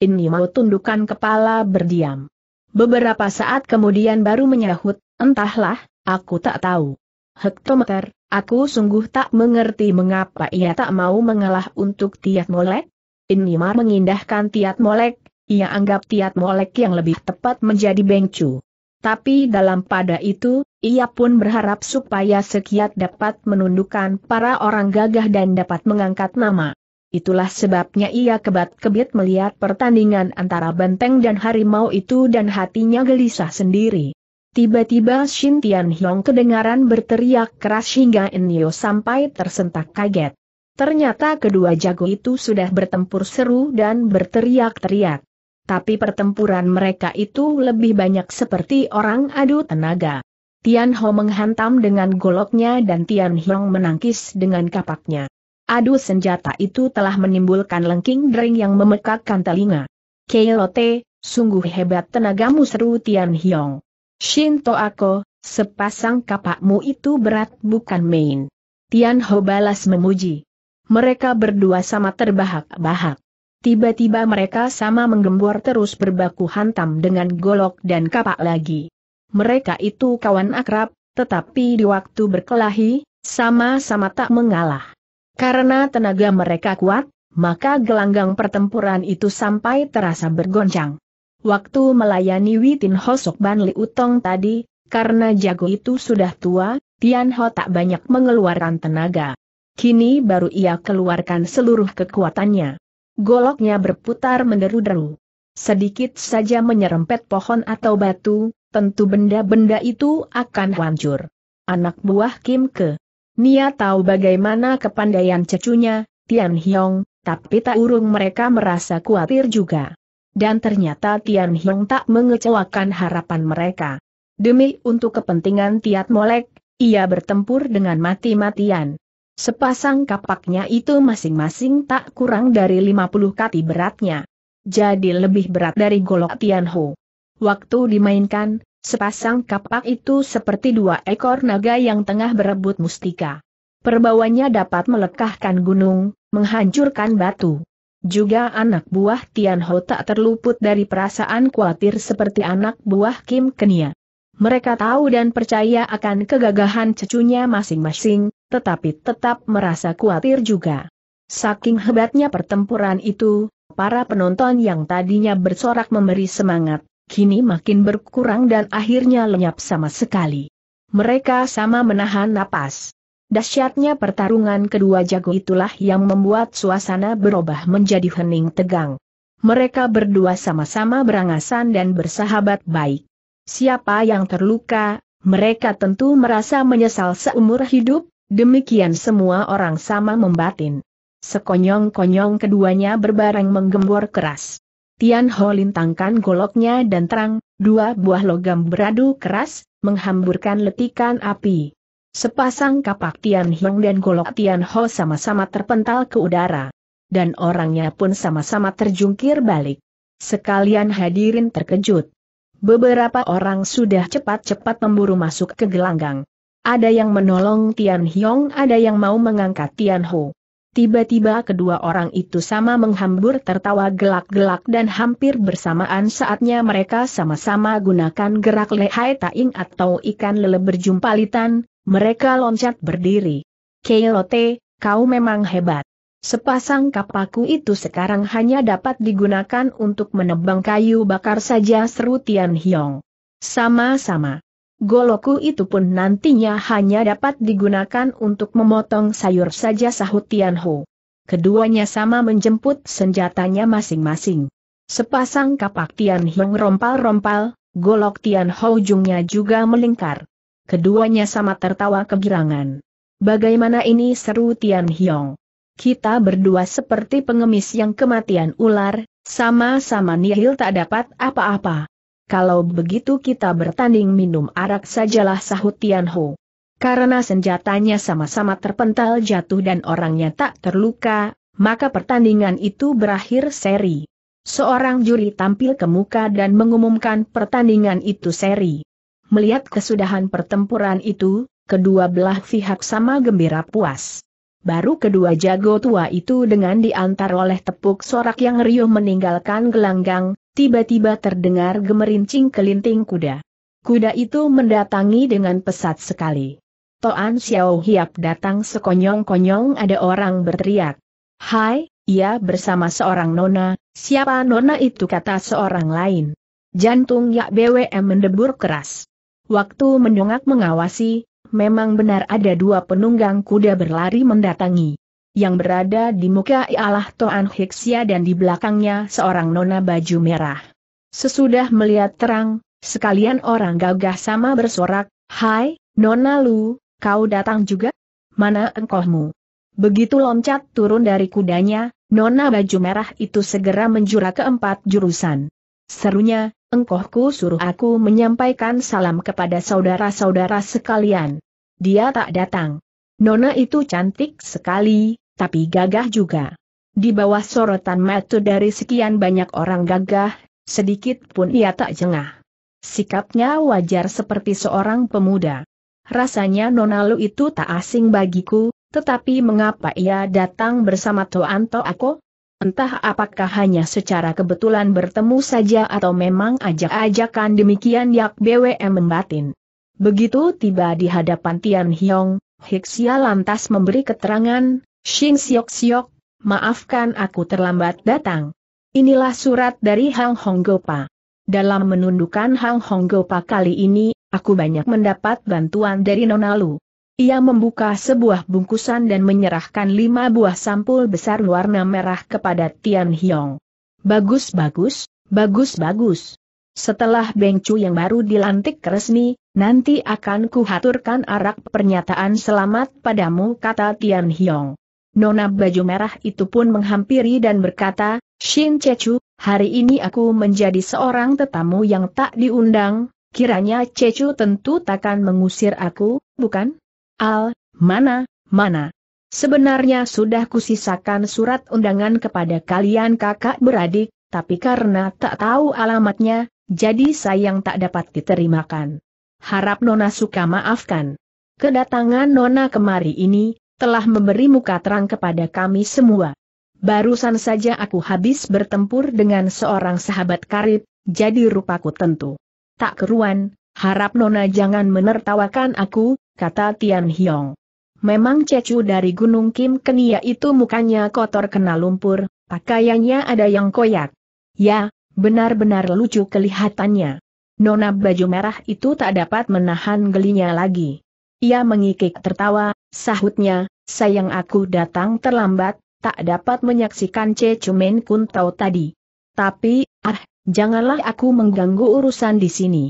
Ini mau tundukkan kepala berdiam. Beberapa saat kemudian baru menyahut, entahlah, aku tak tahu. Hektometer, aku sungguh tak mengerti mengapa ia tak mau mengalah untuk Tiat Molek. Inimar mengindahkan Tiat Molek, ia anggap Tiat Molek yang lebih tepat menjadi Bengcu. Tapi dalam pada itu, ia pun berharap supaya Sekiat dapat menundukkan para orang gagah dan dapat mengangkat nama. Itulah sebabnya ia kebat-kebit melihat pertandingan antara benteng dan harimau itu dan hatinya gelisah sendiri. Tiba-tiba Shin Tian Hiong kedengaran berteriak keras hingga Enyo sampai tersentak kaget. Ternyata kedua jago itu sudah bertempur seru dan berteriak-teriak. Tapi pertempuran mereka itu lebih banyak seperti orang adu tenaga. Tian Ho menhantam dengan goloknya dan Tian Hiong menangkis dengan kapaknya. Adu senjata itu telah menimbulkan lengking dering yang memekakkan telinga. Keilote, sungguh hebat tenagamu seru Tian Hiong. Shinto aku, sepasang kapakmu itu berat bukan main. Tian Ho balas memuji. Mereka berdua sama terbahak-bahak. Tiba-tiba mereka sama menggembor terus berbaku hantam dengan golok dan kapak lagi. Mereka itu kawan akrab, tetapi di waktu berkelahi, sama-sama tak mengalah. Karena tenaga mereka kuat, maka gelanggang pertempuran itu sampai terasa bergoncang. Waktu melayani Witin Hosok Ban Li Utong tadi, karena jago itu sudah tua, Tian Ho tak banyak mengeluarkan tenaga. Kini baru ia keluarkan seluruh kekuatannya. Goloknya berputar menderu-deru. Sedikit saja menyerempet pohon atau batu, tentu benda-benda itu akan hancur. Anak buah Kim Ke. Nia tahu bagaimana kepandaian cecunya, Tian Hiong, tapi tak urung mereka merasa khawatir juga. Dan ternyata Tian Hiong tak mengecewakan harapan mereka. Demi untuk kepentingan Tiat Molek, ia bertempur dengan mati-matian. Sepasang kapaknya itu masing-masing tak kurang dari 50 kati beratnya. Jadi lebih berat dari golok Tian Ho. Waktu dimainkan, sepasang kapak itu seperti dua ekor naga yang tengah berebut mustika. Perbawanya dapat melekahkan gunung, menghancurkan batu. Juga anak buah Tian Ho tak terluput dari perasaan khawatir seperti anak buah Kim Kenia. Mereka tahu dan percaya akan kegagahan cucunya masing-masing, tetapi tetap merasa khawatir juga. Saking hebatnya pertempuran itu, para penonton yang tadinya bersorak memberi semangat, kini makin berkurang dan akhirnya lenyap sama sekali. Mereka sama menahan napas. Dasyatnya pertarungan kedua jago itulah yang membuat suasana berubah menjadi hening tegang. Mereka berdua sama-sama berangasan dan bersahabat baik. Siapa yang terluka, mereka tentu merasa menyesal seumur hidup, demikian semua orang sama membatin. Sekonyong-konyong keduanya berbareng menggembor keras. Tian Ho lintangkan goloknya dan terang, dua buah logam beradu keras, menghamburkan letikan api. Sepasang kapak Tian Hiong dan golok Tian Ho sama-sama terpental ke udara. Dan orangnya pun sama-sama terjungkir balik. Sekalian hadirin terkejut. Beberapa orang sudah cepat-cepat memburu masuk ke gelanggang. Ada yang menolong Tian Hiong, ada yang mau mengangkat Tian Ho. Tiba-tiba kedua orang itu sama menghambur tertawa gelak-gelak dan hampir bersamaan saatnya mereka sama-sama gunakan gerak lehai taing atau ikan lele berjumpalitan, mereka loncat berdiri. Keilote, kau memang hebat. Sepasang kapaku itu sekarang hanya dapat digunakan untuk menebang kayu bakar saja seru Tian Hiong. Sama-sama. Goloku itu pun nantinya hanya dapat digunakan untuk memotong sayur saja sahut Tian Ho. Keduanya sama menjemput senjatanya masing-masing. Sepasang kapak Tian Hiong rompal-rompal, golok Tian Ho ujungnya juga melingkar. Keduanya sama tertawa kegirangan. Bagaimana ini seru Tian Hiong? Kita berdua seperti pengemis yang kematian ular, sama-sama nihil tak dapat apa-apa. Kalau begitu kita bertanding minum arak sajalah sahut Tian Ho. Karena senjatanya sama-sama terpental jatuh dan orangnya tak terluka, maka pertandingan itu berakhir seri. Seorang juri tampil ke muka dan mengumumkan pertandingan itu seri. Melihat kesudahan pertempuran itu, kedua belah pihak sama gembira puas. Baru kedua jago tua itu dengan diantar oleh tepuk sorak yang riuh meninggalkan gelanggang, Tiba-tiba terdengar gemerincing kelinting kuda. Kuda itu mendatangi dengan pesat sekali. Toan Xiao Hiap datang sekonyong-konyong ada orang berteriak. Hai, ia bersama seorang nona, siapa nona itu kata seorang lain. Jantung Yak BWM mendebur keras. Waktu mendongak mengawasi, memang benar ada dua penunggang kuda berlari mendatangi yang berada di muka ialah Toan Hiksia dan di belakangnya seorang nona baju merah. Sesudah melihat terang, sekalian orang gagah sama bersorak, Hai, nona lu, kau datang juga? Mana engkohmu? Begitu loncat turun dari kudanya, nona baju merah itu segera menjura keempat jurusan. Serunya, engkohku suruh aku menyampaikan salam kepada saudara-saudara sekalian. Dia tak datang. Nona itu cantik sekali, tapi gagah juga. Di bawah sorotan mata dari sekian banyak orang gagah, sedikit pun ia tak jengah. Sikapnya wajar seperti seorang pemuda. Rasanya Nona Lu itu tak asing bagiku, tetapi mengapa ia datang bersama Toanto aku? Entah apakah hanya secara kebetulan bertemu saja atau memang ajak-ajakan demikian Yak BWM membatin. Begitu tiba di hadapan Tian Hiong, Hiksia lantas memberi keterangan, Xing Siok Siok, maafkan aku terlambat datang. Inilah surat dari Hang Honggopa. Dalam menundukkan Hang Honggopa kali ini, aku banyak mendapat bantuan dari Nonalu. Ia membuka sebuah bungkusan dan menyerahkan lima buah sampul besar warna merah kepada Tian Hiong. Bagus-bagus, bagus-bagus. Setelah Beng Chu yang baru dilantik resmi, nanti akan kuhaturkan arak pernyataan selamat padamu kata Tian Hiong. Nona baju merah itu pun menghampiri dan berkata, Shin Chechu, hari ini aku menjadi seorang tetamu yang tak diundang, kiranya Chechu tentu takkan mengusir aku, bukan? Al, mana, mana? Sebenarnya sudah kusisakan surat undangan kepada kalian kakak beradik, tapi karena tak tahu alamatnya, jadi sayang tak dapat diterimakan. Harap Nona suka maafkan. Kedatangan Nona kemari ini, telah memberi muka terang kepada kami semua. Barusan saja aku habis bertempur dengan seorang sahabat karib, jadi rupaku tentu. Tak keruan, harap Nona jangan menertawakan aku, kata Tian Hiong. Memang cecu dari Gunung Kim Kenia itu mukanya kotor kena lumpur, pakaiannya ada yang koyak. Ya, Benar-benar lucu kelihatannya. Nona baju merah itu tak dapat menahan gelinya lagi. Ia mengikik tertawa, sahutnya, sayang aku datang terlambat, tak dapat menyaksikan Cecumen Kuntau tadi. Tapi, ah, janganlah aku mengganggu urusan di sini.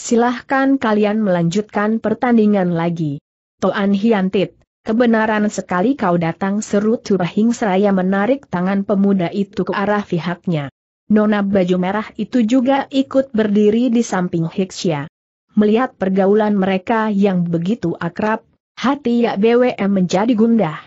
Silahkan kalian melanjutkan pertandingan lagi. Toan Hiantit, kebenaran sekali kau datang seru Turahing seraya menarik tangan pemuda itu ke arah pihaknya. Nona baju merah itu juga ikut berdiri di samping Hiksya. Melihat pergaulan mereka yang begitu akrab, hati Yak BWM menjadi gundah.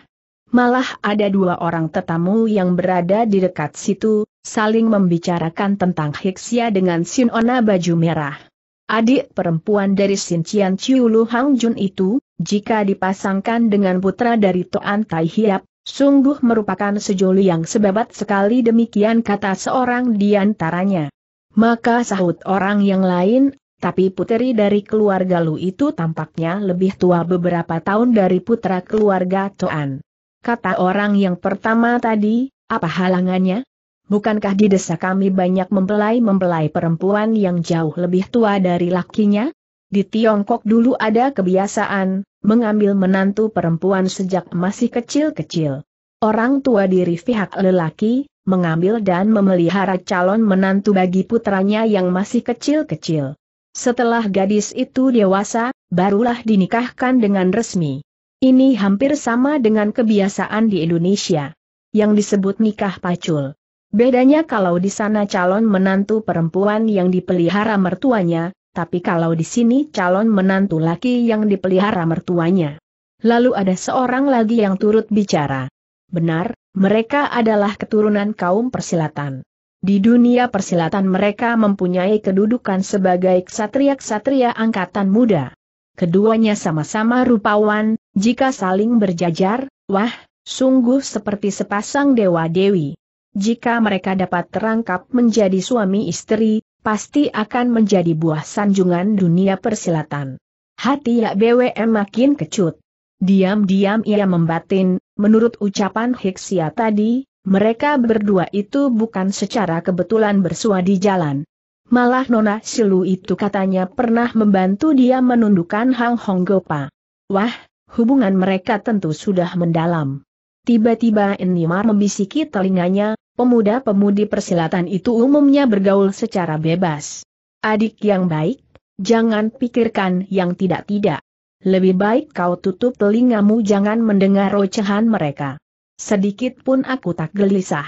Malah ada dua orang tetamu yang berada di dekat situ, saling membicarakan tentang Hiksya dengan Sin Ona baju merah. Adik perempuan dari Sin Chian Chiu Lu Hang Jun itu, jika dipasangkan dengan putra dari Toan Tai Hiap, Sungguh merupakan sejoli yang sebabat sekali demikian kata seorang di antaranya. Maka sahut orang yang lain, tapi puteri dari keluarga Lu itu tampaknya lebih tua beberapa tahun dari putra keluarga Toan. Kata orang yang pertama tadi, apa halangannya? Bukankah di desa kami banyak mempelai-mempelai perempuan yang jauh lebih tua dari lakinya? Di Tiongkok dulu ada kebiasaan, mengambil menantu perempuan sejak masih kecil-kecil. Orang tua diri pihak lelaki, mengambil dan memelihara calon menantu bagi putranya yang masih kecil-kecil. Setelah gadis itu dewasa, barulah dinikahkan dengan resmi. Ini hampir sama dengan kebiasaan di Indonesia. Yang disebut nikah pacul. Bedanya kalau di sana calon menantu perempuan yang dipelihara mertuanya, tapi kalau di sini calon menantu laki yang dipelihara mertuanya. Lalu ada seorang lagi yang turut bicara. Benar, mereka adalah keturunan kaum persilatan. Di dunia persilatan mereka mempunyai kedudukan sebagai ksatria-ksatria angkatan muda. Keduanya sama-sama rupawan, jika saling berjajar, wah, sungguh seperti sepasang dewa-dewi. Jika mereka dapat terangkap menjadi suami istri, pasti akan menjadi buah sanjungan dunia persilatan. Hati Yak BWM makin kecut. Diam-diam ia membatin, menurut ucapan Hiksia tadi, mereka berdua itu bukan secara kebetulan bersua di jalan. Malah Nona Silu itu katanya pernah membantu dia menundukkan Hang Honggopa. Wah, hubungan mereka tentu sudah mendalam. Tiba-tiba Enimar membisiki telinganya, pemuda-pemudi persilatan itu umumnya bergaul secara bebas. Adik yang baik, jangan pikirkan yang tidak-tidak. Lebih baik kau tutup telingamu jangan mendengar ocehan mereka. Sedikit pun aku tak gelisah.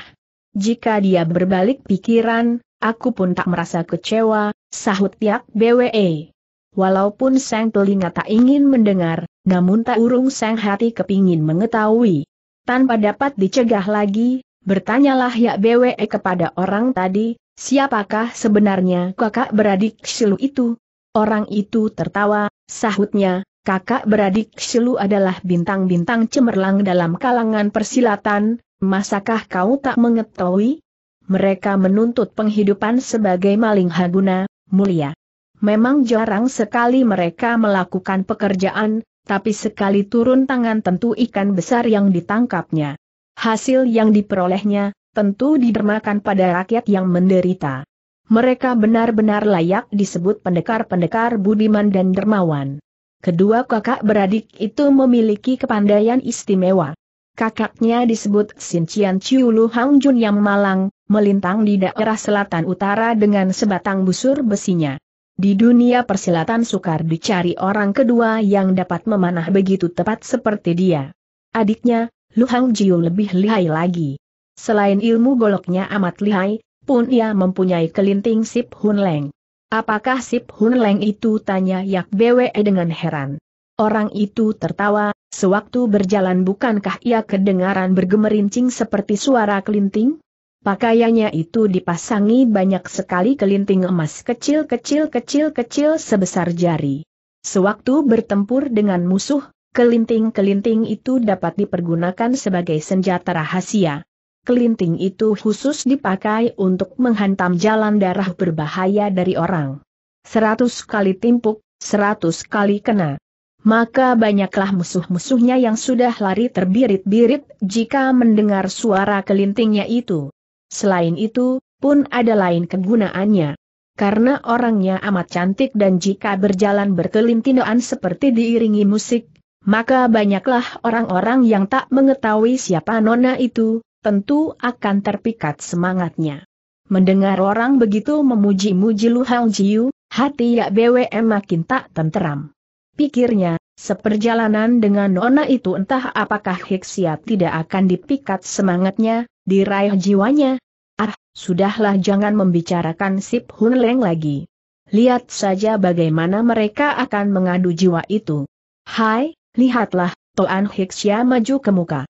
Jika dia berbalik pikiran, aku pun tak merasa kecewa, sahut Tiak BWE. Walaupun sang telinga tak ingin mendengar, namun tak urung sang hati kepingin mengetahui. Tanpa dapat dicegah lagi, bertanyalah ya BWE kepada orang tadi, siapakah sebenarnya kakak beradik Shilu itu? Orang itu tertawa, sahutnya, kakak beradik Shilu adalah bintang-bintang cemerlang dalam kalangan persilatan, masakah kau tak mengetahui? Mereka menuntut penghidupan sebagai maling haguna, mulia. Memang jarang sekali mereka melakukan pekerjaan, tapi sekali turun tangan tentu ikan besar yang ditangkapnya. Hasil yang diperolehnya, tentu didermakan pada rakyat yang menderita. Mereka benar-benar layak disebut pendekar-pendekar budiman dan dermawan. Kedua kakak beradik itu memiliki kepandaian istimewa. Kakaknya disebut Cian Chiu Lu Hang Jun yang malang, melintang di daerah selatan utara dengan sebatang busur besinya. Di dunia persilatan sukar dicari orang kedua yang dapat memanah begitu tepat seperti dia. Adiknya, Lu Hang Jiu lebih lihai lagi. Selain ilmu goloknya amat lihai, pun ia mempunyai kelinting Sip Hun Leng. Apakah Sip Hun Leng itu tanya Yak Bwe dengan heran. Orang itu tertawa, sewaktu berjalan bukankah ia kedengaran bergemerincing seperti suara kelinting? Pakaiannya itu dipasangi banyak sekali kelinting emas kecil-kecil-kecil-kecil sebesar jari. Sewaktu bertempur dengan musuh, kelinting-kelinting itu dapat dipergunakan sebagai senjata rahasia. Kelinting itu khusus dipakai untuk menghantam jalan darah berbahaya dari orang. Seratus kali timpuk, seratus kali kena. Maka banyaklah musuh-musuhnya yang sudah lari terbirit-birit jika mendengar suara kelintingnya itu. Selain itu, pun ada lain kegunaannya. Karena orangnya amat cantik dan jika berjalan berkelintindoan seperti diiringi musik, maka banyaklah orang-orang yang tak mengetahui siapa nona itu, tentu akan terpikat semangatnya. Mendengar orang begitu memuji-muji Lu Hang Jiu, hati Yak BWM makin tak tenteram. Pikirnya, seperjalanan dengan nona itu entah apakah Hiksia tidak akan dipikat semangatnya, diraih jiwanya. Ah, sudahlah jangan membicarakan Sip Hun Leng lagi. Lihat saja bagaimana mereka akan mengadu jiwa itu. Hai, lihatlah, Toan Hiksia maju ke muka.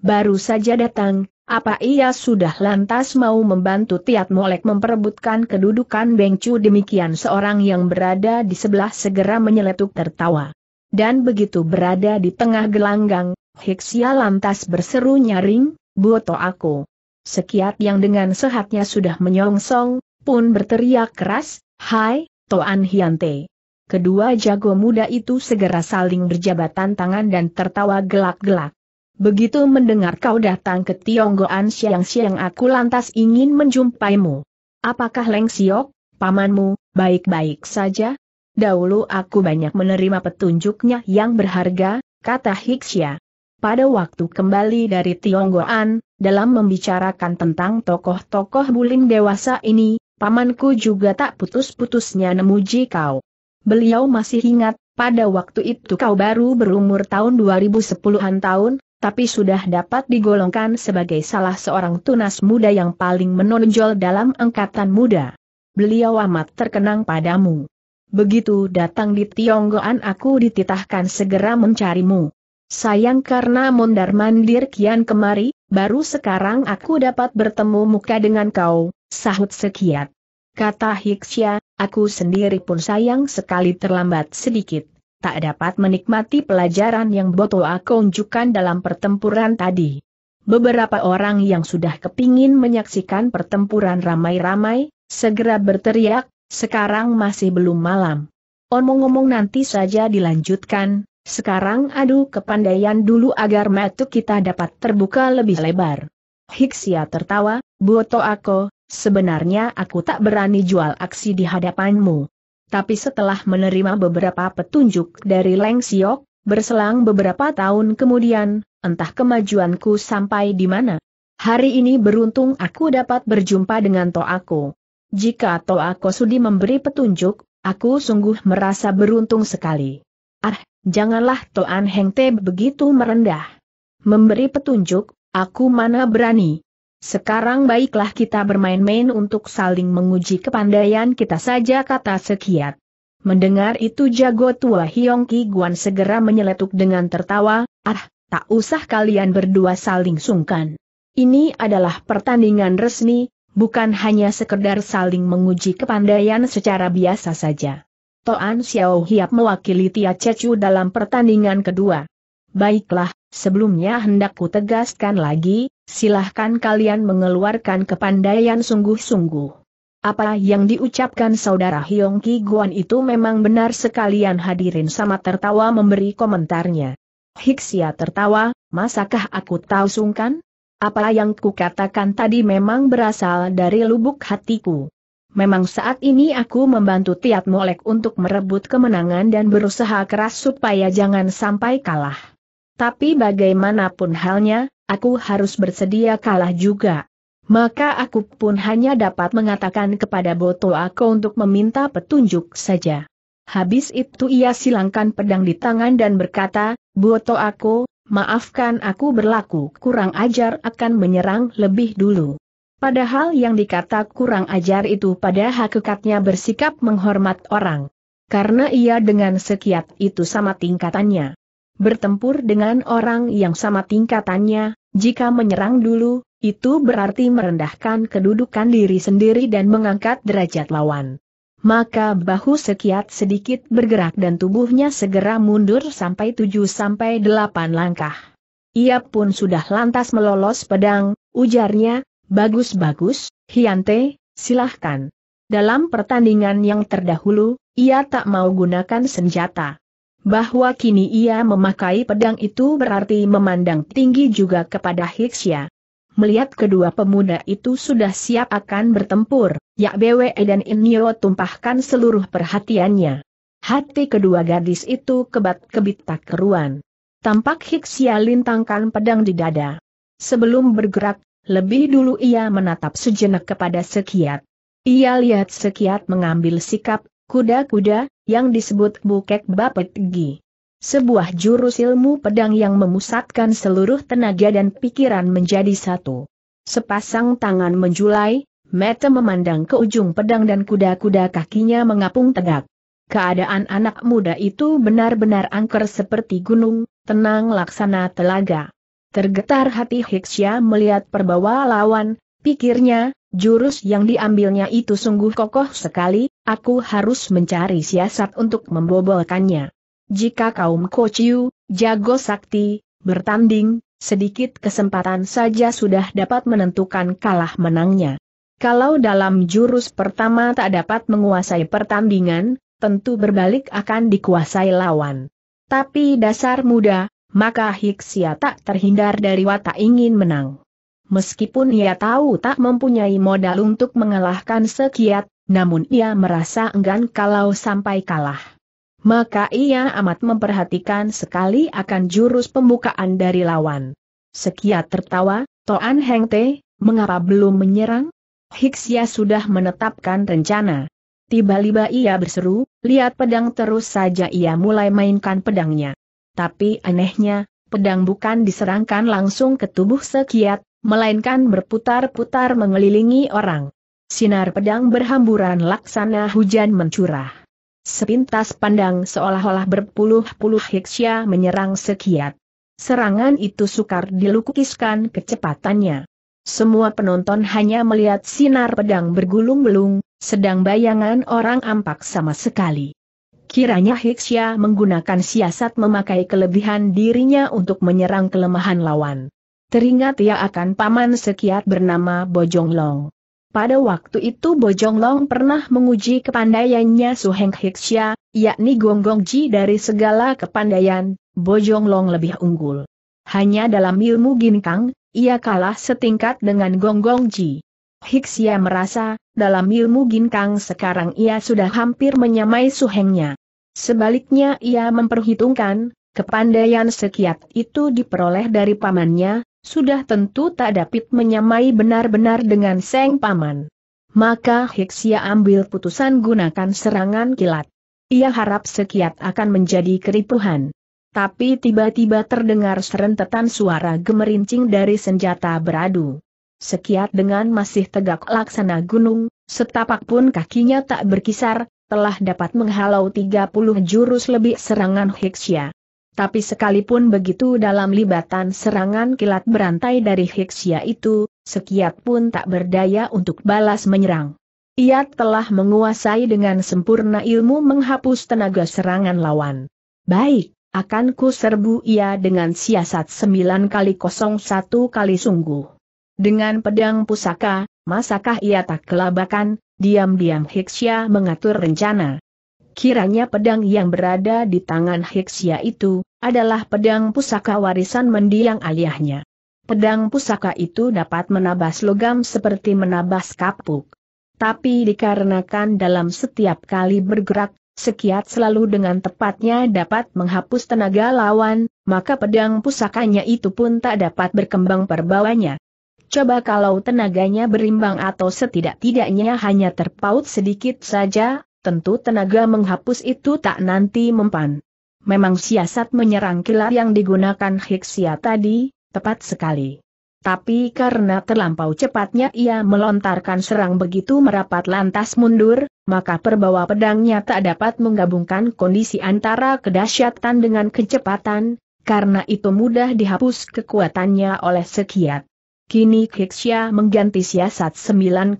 Baru saja datang, apa ia sudah lantas mau membantu Tiat Molek memperebutkan kedudukan Bengcu demikian seorang yang berada di sebelah segera menyeletuk tertawa. Dan begitu berada di tengah gelanggang, Hiksia lantas berseru nyaring, Boto aku. Sekiat yang dengan sehatnya sudah menyongsong, pun berteriak keras, Hai, Toan Hyante. Kedua jago muda itu segera saling berjabatan tangan dan tertawa gelak-gelak. Begitu mendengar kau datang ke Tionggoan siang-siang aku lantas ingin menjumpaimu. Apakah Leng Siok, pamanmu, baik-baik saja? Dahulu aku banyak menerima petunjuknya yang berharga, kata Hiksya pada waktu kembali dari Tionggoan, dalam membicarakan tentang tokoh-tokoh bulim dewasa ini, pamanku juga tak putus-putusnya memuji kau. Beliau masih ingat, pada waktu itu kau baru berumur tahun 2010-an tahun, tapi sudah dapat digolongkan sebagai salah seorang tunas muda yang paling menonjol dalam angkatan muda. Beliau amat terkenang padamu. Begitu datang di Tionggoan aku dititahkan segera mencarimu. Sayang karena mondar-mandir kian kemari, baru sekarang aku dapat bertemu muka dengan kau, sahut sekiat. Kata Hiksya, aku sendiri pun sayang sekali terlambat sedikit, tak dapat menikmati pelajaran yang botol aku unjukkan dalam pertempuran tadi. Beberapa orang yang sudah kepingin menyaksikan pertempuran ramai-ramai, segera berteriak, sekarang masih belum malam. Omong-omong nanti saja dilanjutkan, sekarang adu kepandaian dulu agar mata kita dapat terbuka lebih lebar. Hiksia tertawa, Boto aku, sebenarnya aku tak berani jual aksi di hadapanmu. Tapi setelah menerima beberapa petunjuk dari Leng Siok, berselang beberapa tahun kemudian, entah kemajuanku sampai di mana. Hari ini beruntung aku dapat berjumpa dengan Toako. Jika Toako sudi memberi petunjuk, aku sungguh merasa beruntung sekali. Ah, janganlah Toan Heng Te begitu merendah. Memberi petunjuk, aku mana berani. Sekarang baiklah kita bermain-main untuk saling menguji kepandaian kita saja kata Sekiat. Mendengar itu jago tua Hiong Ki Guan segera menyeletuk dengan tertawa, ah, tak usah kalian berdua saling sungkan. Ini adalah pertandingan resmi, bukan hanya sekedar saling menguji kepandaian secara biasa saja. Toan Xiao Hiap mewakili Tia Cecu dalam pertandingan kedua. Baiklah, sebelumnya hendak ku tegaskan lagi, silahkan kalian mengeluarkan kepandaian sungguh-sungguh. Apa yang diucapkan saudara Hiong Ki Guan itu memang benar sekalian hadirin sama tertawa memberi komentarnya. Hiksia tertawa, masakah aku tahu sungkan? Apa yang kukatakan tadi memang berasal dari lubuk hatiku. Memang saat ini aku membantu Tiat Molek untuk merebut kemenangan dan berusaha keras supaya jangan sampai kalah. Tapi bagaimanapun halnya, aku harus bersedia kalah juga. Maka aku pun hanya dapat mengatakan kepada Boto aku untuk meminta petunjuk saja. Habis itu ia silangkan pedang di tangan dan berkata, Boto aku, maafkan aku berlaku kurang ajar akan menyerang lebih dulu. Padahal yang dikata kurang ajar itu pada hakikatnya bersikap menghormat orang. Karena ia dengan sekiat itu sama tingkatannya. Bertempur dengan orang yang sama tingkatannya, jika menyerang dulu, itu berarti merendahkan kedudukan diri sendiri dan mengangkat derajat lawan. Maka bahu sekiat sedikit bergerak dan tubuhnya segera mundur sampai tujuh sampai delapan langkah. Ia pun sudah lantas melolos pedang, ujarnya, bagus-bagus, Hyante, silahkan. Dalam pertandingan yang terdahulu, ia tak mau gunakan senjata. Bahwa kini ia memakai pedang itu berarti memandang tinggi juga kepada Hiksya. Melihat kedua pemuda itu sudah siap akan bertempur, Yak Bwe dan Inyo tumpahkan seluruh perhatiannya. Hati kedua gadis itu kebat-kebit tak keruan. Tampak Hiksia lintangkan pedang di dada. Sebelum bergerak, lebih dulu ia menatap sejenak kepada Sekiat. Ia lihat Sekiat mengambil sikap, kuda-kuda, yang disebut bukek bapet gi sebuah jurus ilmu pedang yang memusatkan seluruh tenaga dan pikiran menjadi satu. Sepasang tangan menjulai, mata memandang ke ujung pedang dan kuda-kuda kakinya mengapung tegak. Keadaan anak muda itu benar-benar angker seperti gunung, tenang laksana telaga. Tergetar hati Hiksya melihat perbawa lawan, pikirnya, jurus yang diambilnya itu sungguh kokoh sekali, aku harus mencari siasat untuk membobolkannya. Jika kaum Kociu, jago sakti, bertanding, sedikit kesempatan saja sudah dapat menentukan kalah menangnya. Kalau dalam jurus pertama tak dapat menguasai pertandingan, tentu berbalik akan dikuasai lawan. Tapi dasar muda, maka Hiksia tak terhindar dari watak ingin menang. Meskipun ia tahu tak mempunyai modal untuk mengalahkan sekiat, namun ia merasa enggan kalau sampai kalah. Maka ia amat memperhatikan sekali akan jurus pembukaan dari lawan. Sekiat tertawa, Toan Heng Te, mengapa belum menyerang? Hiksia sudah menetapkan rencana. Tiba-tiba ia berseru, lihat pedang terus saja ia mulai mainkan pedangnya. Tapi anehnya, pedang bukan diserangkan langsung ke tubuh sekiat, melainkan berputar-putar mengelilingi orang. Sinar pedang berhamburan laksana hujan mencurah. Sepintas pandang seolah-olah berpuluh-puluh hiksya menyerang sekiat. Serangan itu sukar dilukiskan kecepatannya. Semua penonton hanya melihat sinar pedang bergulung-gulung, sedang bayangan orang ampak sama sekali. Kiranya Hiksya menggunakan siasat memakai kelebihan dirinya untuk menyerang kelemahan lawan. Teringat ia akan paman sekiat bernama Bojong Long. Pada waktu itu Bojong Long pernah menguji kepandaiannya Su Heng Hiksya, yakni Gonggong Ji dari segala kepandaian, Bojong Long lebih unggul. Hanya dalam ilmu ginkang, ia kalah setingkat dengan Gonggong Ji. Hiksya merasa, dalam ilmu ginkang sekarang ia sudah hampir menyamai Su Hengnya. Sebaliknya ia memperhitungkan, kepandaian sekiat itu diperoleh dari pamannya, sudah tentu tak dapat menyamai benar-benar dengan Seng Paman. Maka Hiksia ambil putusan gunakan serangan kilat. Ia harap sekiat akan menjadi keripuhan. Tapi tiba-tiba terdengar serentetan suara gemerincing dari senjata beradu. Sekiat dengan masih tegak laksana gunung, setapak pun kakinya tak berkisar, telah dapat menghalau 30 jurus lebih serangan Hiksia. Tapi sekalipun begitu dalam libatan serangan kilat berantai dari Hiksia itu, Sekiat pun tak berdaya untuk balas menyerang. Ia telah menguasai dengan sempurna ilmu menghapus tenaga serangan lawan. Baik, akan ku serbu ia dengan siasat 9 kali 01 kali sungguh. Dengan pedang pusaka, masakah ia tak kelabakan, diam-diam Hiksya mengatur rencana. Kiranya pedang yang berada di tangan Hiksya itu, adalah pedang pusaka warisan mendiang ayahnya. Pedang pusaka itu dapat menabas logam seperti menabas kapuk. Tapi dikarenakan dalam setiap kali bergerak, sekiat selalu dengan tepatnya dapat menghapus tenaga lawan, maka pedang pusakanya itu pun tak dapat berkembang perbawanya. Coba kalau tenaganya berimbang atau setidak-tidaknya hanya terpaut sedikit saja, tentu tenaga menghapus itu tak nanti mempan. Memang siasat menyerang kilar yang digunakan Hiksia tadi, tepat sekali. Tapi karena terlampau cepatnya ia melontarkan serang begitu merapat lantas mundur, maka perbawa pedangnya tak dapat menggabungkan kondisi antara kedahsyatan dengan kecepatan, karena itu mudah dihapus kekuatannya oleh sekiat. Kini Kiksya mengganti siasat 9-0,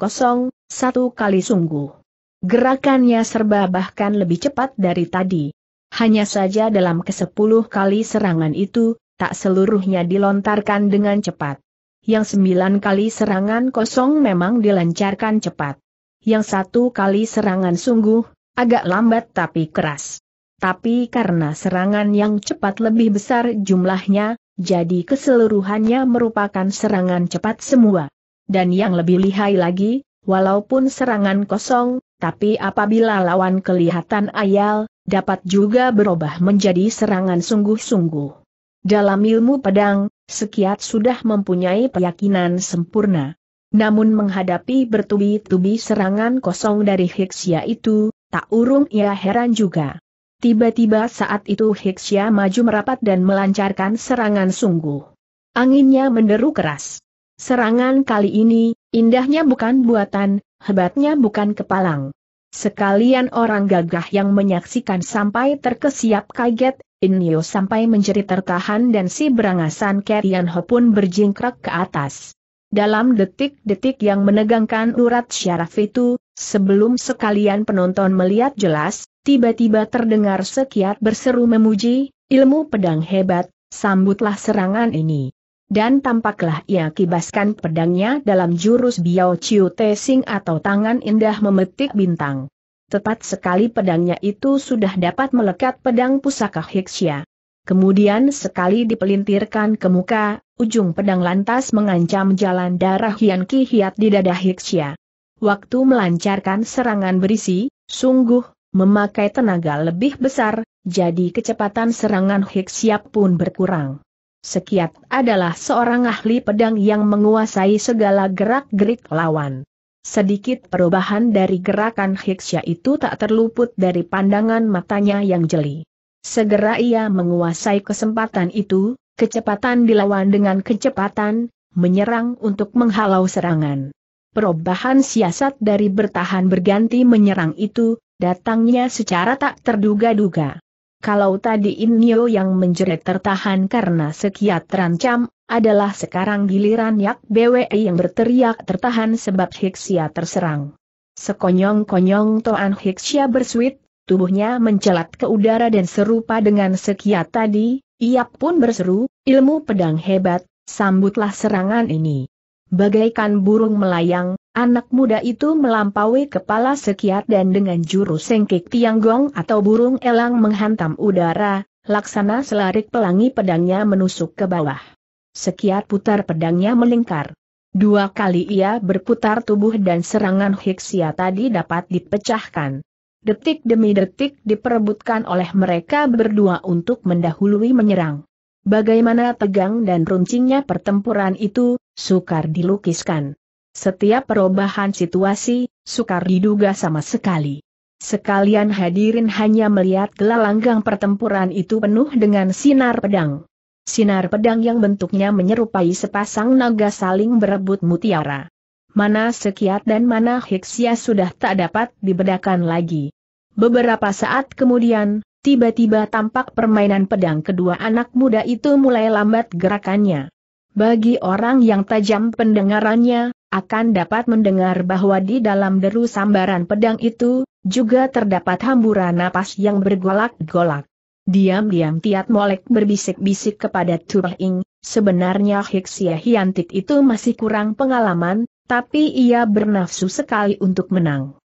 satu kali sungguh. Gerakannya serba bahkan lebih cepat dari tadi. Hanya saja dalam kesepuluh kali serangan itu, tak seluruhnya dilontarkan dengan cepat. Yang sembilan kali serangan kosong memang dilancarkan cepat. Yang satu kali serangan sungguh, agak lambat tapi keras. Tapi karena serangan yang cepat lebih besar jumlahnya, jadi keseluruhannya merupakan serangan cepat semua. Dan yang lebih lihai lagi, walaupun serangan kosong, tapi apabila lawan kelihatan ayal, dapat juga berubah menjadi serangan sungguh-sungguh. Dalam ilmu pedang, Sekiat sudah mempunyai keyakinan sempurna. Namun menghadapi bertubi-tubi serangan kosong dari Hiksia itu, tak urung ia heran juga. Tiba-tiba saat itu Hiksia maju merapat dan melancarkan serangan sungguh. Anginnya menderu keras. Serangan kali ini, indahnya bukan buatan, hebatnya bukan kepalang. Sekalian orang gagah yang menyaksikan sampai terkesiap kaget, Inyo sampai menjerit tertahan dan si berangasan Kerian Ho pun berjingkrak ke atas. Dalam detik-detik yang menegangkan urat syaraf itu, sebelum sekalian penonton melihat jelas, tiba-tiba terdengar sekiat berseru memuji, ilmu pedang hebat, sambutlah serangan ini. Dan tampaklah ia kibaskan pedangnya dalam jurus Biao Chiu Tesing atau tangan indah memetik bintang tepat sekali pedangnya itu sudah dapat melekat pedang pusaka Hiksia. Kemudian sekali dipelintirkan ke muka, ujung pedang lantas mengancam jalan darah Hian Ki Hiat di dada Hiksia. Waktu melancarkan serangan berisi, sungguh, memakai tenaga lebih besar, jadi kecepatan serangan Hiksia pun berkurang. Sekiat adalah seorang ahli pedang yang menguasai segala gerak-gerik lawan. Sedikit perubahan dari gerakan Hiksya itu tak terluput dari pandangan matanya yang jeli. Segera ia menguasai kesempatan itu, kecepatan dilawan dengan kecepatan, menyerang untuk menghalau serangan. Perubahan siasat dari bertahan berganti menyerang itu, datangnya secara tak terduga-duga. Kalau tadi Inyo yang menjerit tertahan karena sekiat terancam, adalah sekarang giliran Yak BWE yang berteriak tertahan sebab Hiksia terserang. Sekonyong-konyong Toan Hiksia bersuit, tubuhnya mencelat ke udara dan serupa dengan sekiat tadi, ia pun berseru, ilmu pedang hebat, sambutlah serangan ini. Bagaikan burung melayang, anak muda itu melampaui kepala sekiat dan dengan jurus sengkik tianggong atau burung elang menghantam udara, laksana selarik pelangi pedangnya menusuk ke bawah. Sekiat putar pedangnya melingkar. Dua kali ia berputar tubuh dan serangan Hiksia tadi dapat dipecahkan. Detik demi detik diperebutkan oleh mereka berdua untuk mendahului menyerang. Bagaimana tegang dan runcingnya pertempuran itu, sukar dilukiskan. Setiap perubahan situasi, sukar diduga sama sekali. Sekalian hadirin hanya melihat gelalanggang pertempuran itu penuh dengan sinar pedang. sinar pedang yang bentuknya menyerupai sepasang naga saling berebut mutiara. Mana Sekiat dan mana Hiksia sudah tak dapat dibedakan lagi. Beberapa saat kemudian, tiba-tiba tampak permainan pedang kedua anak muda itu mulai lambat gerakannya. Bagi orang yang tajam pendengarannya, akan dapat mendengar bahwa di dalam deru sambaran pedang itu, juga terdapat hamburan napas yang bergolak-golak. Diam-diam Tiat Molek berbisik-bisik kepada Ing, sebenarnya Hiksia Hiantit itu masih kurang pengalaman, tapi ia bernafsu sekali untuk menang.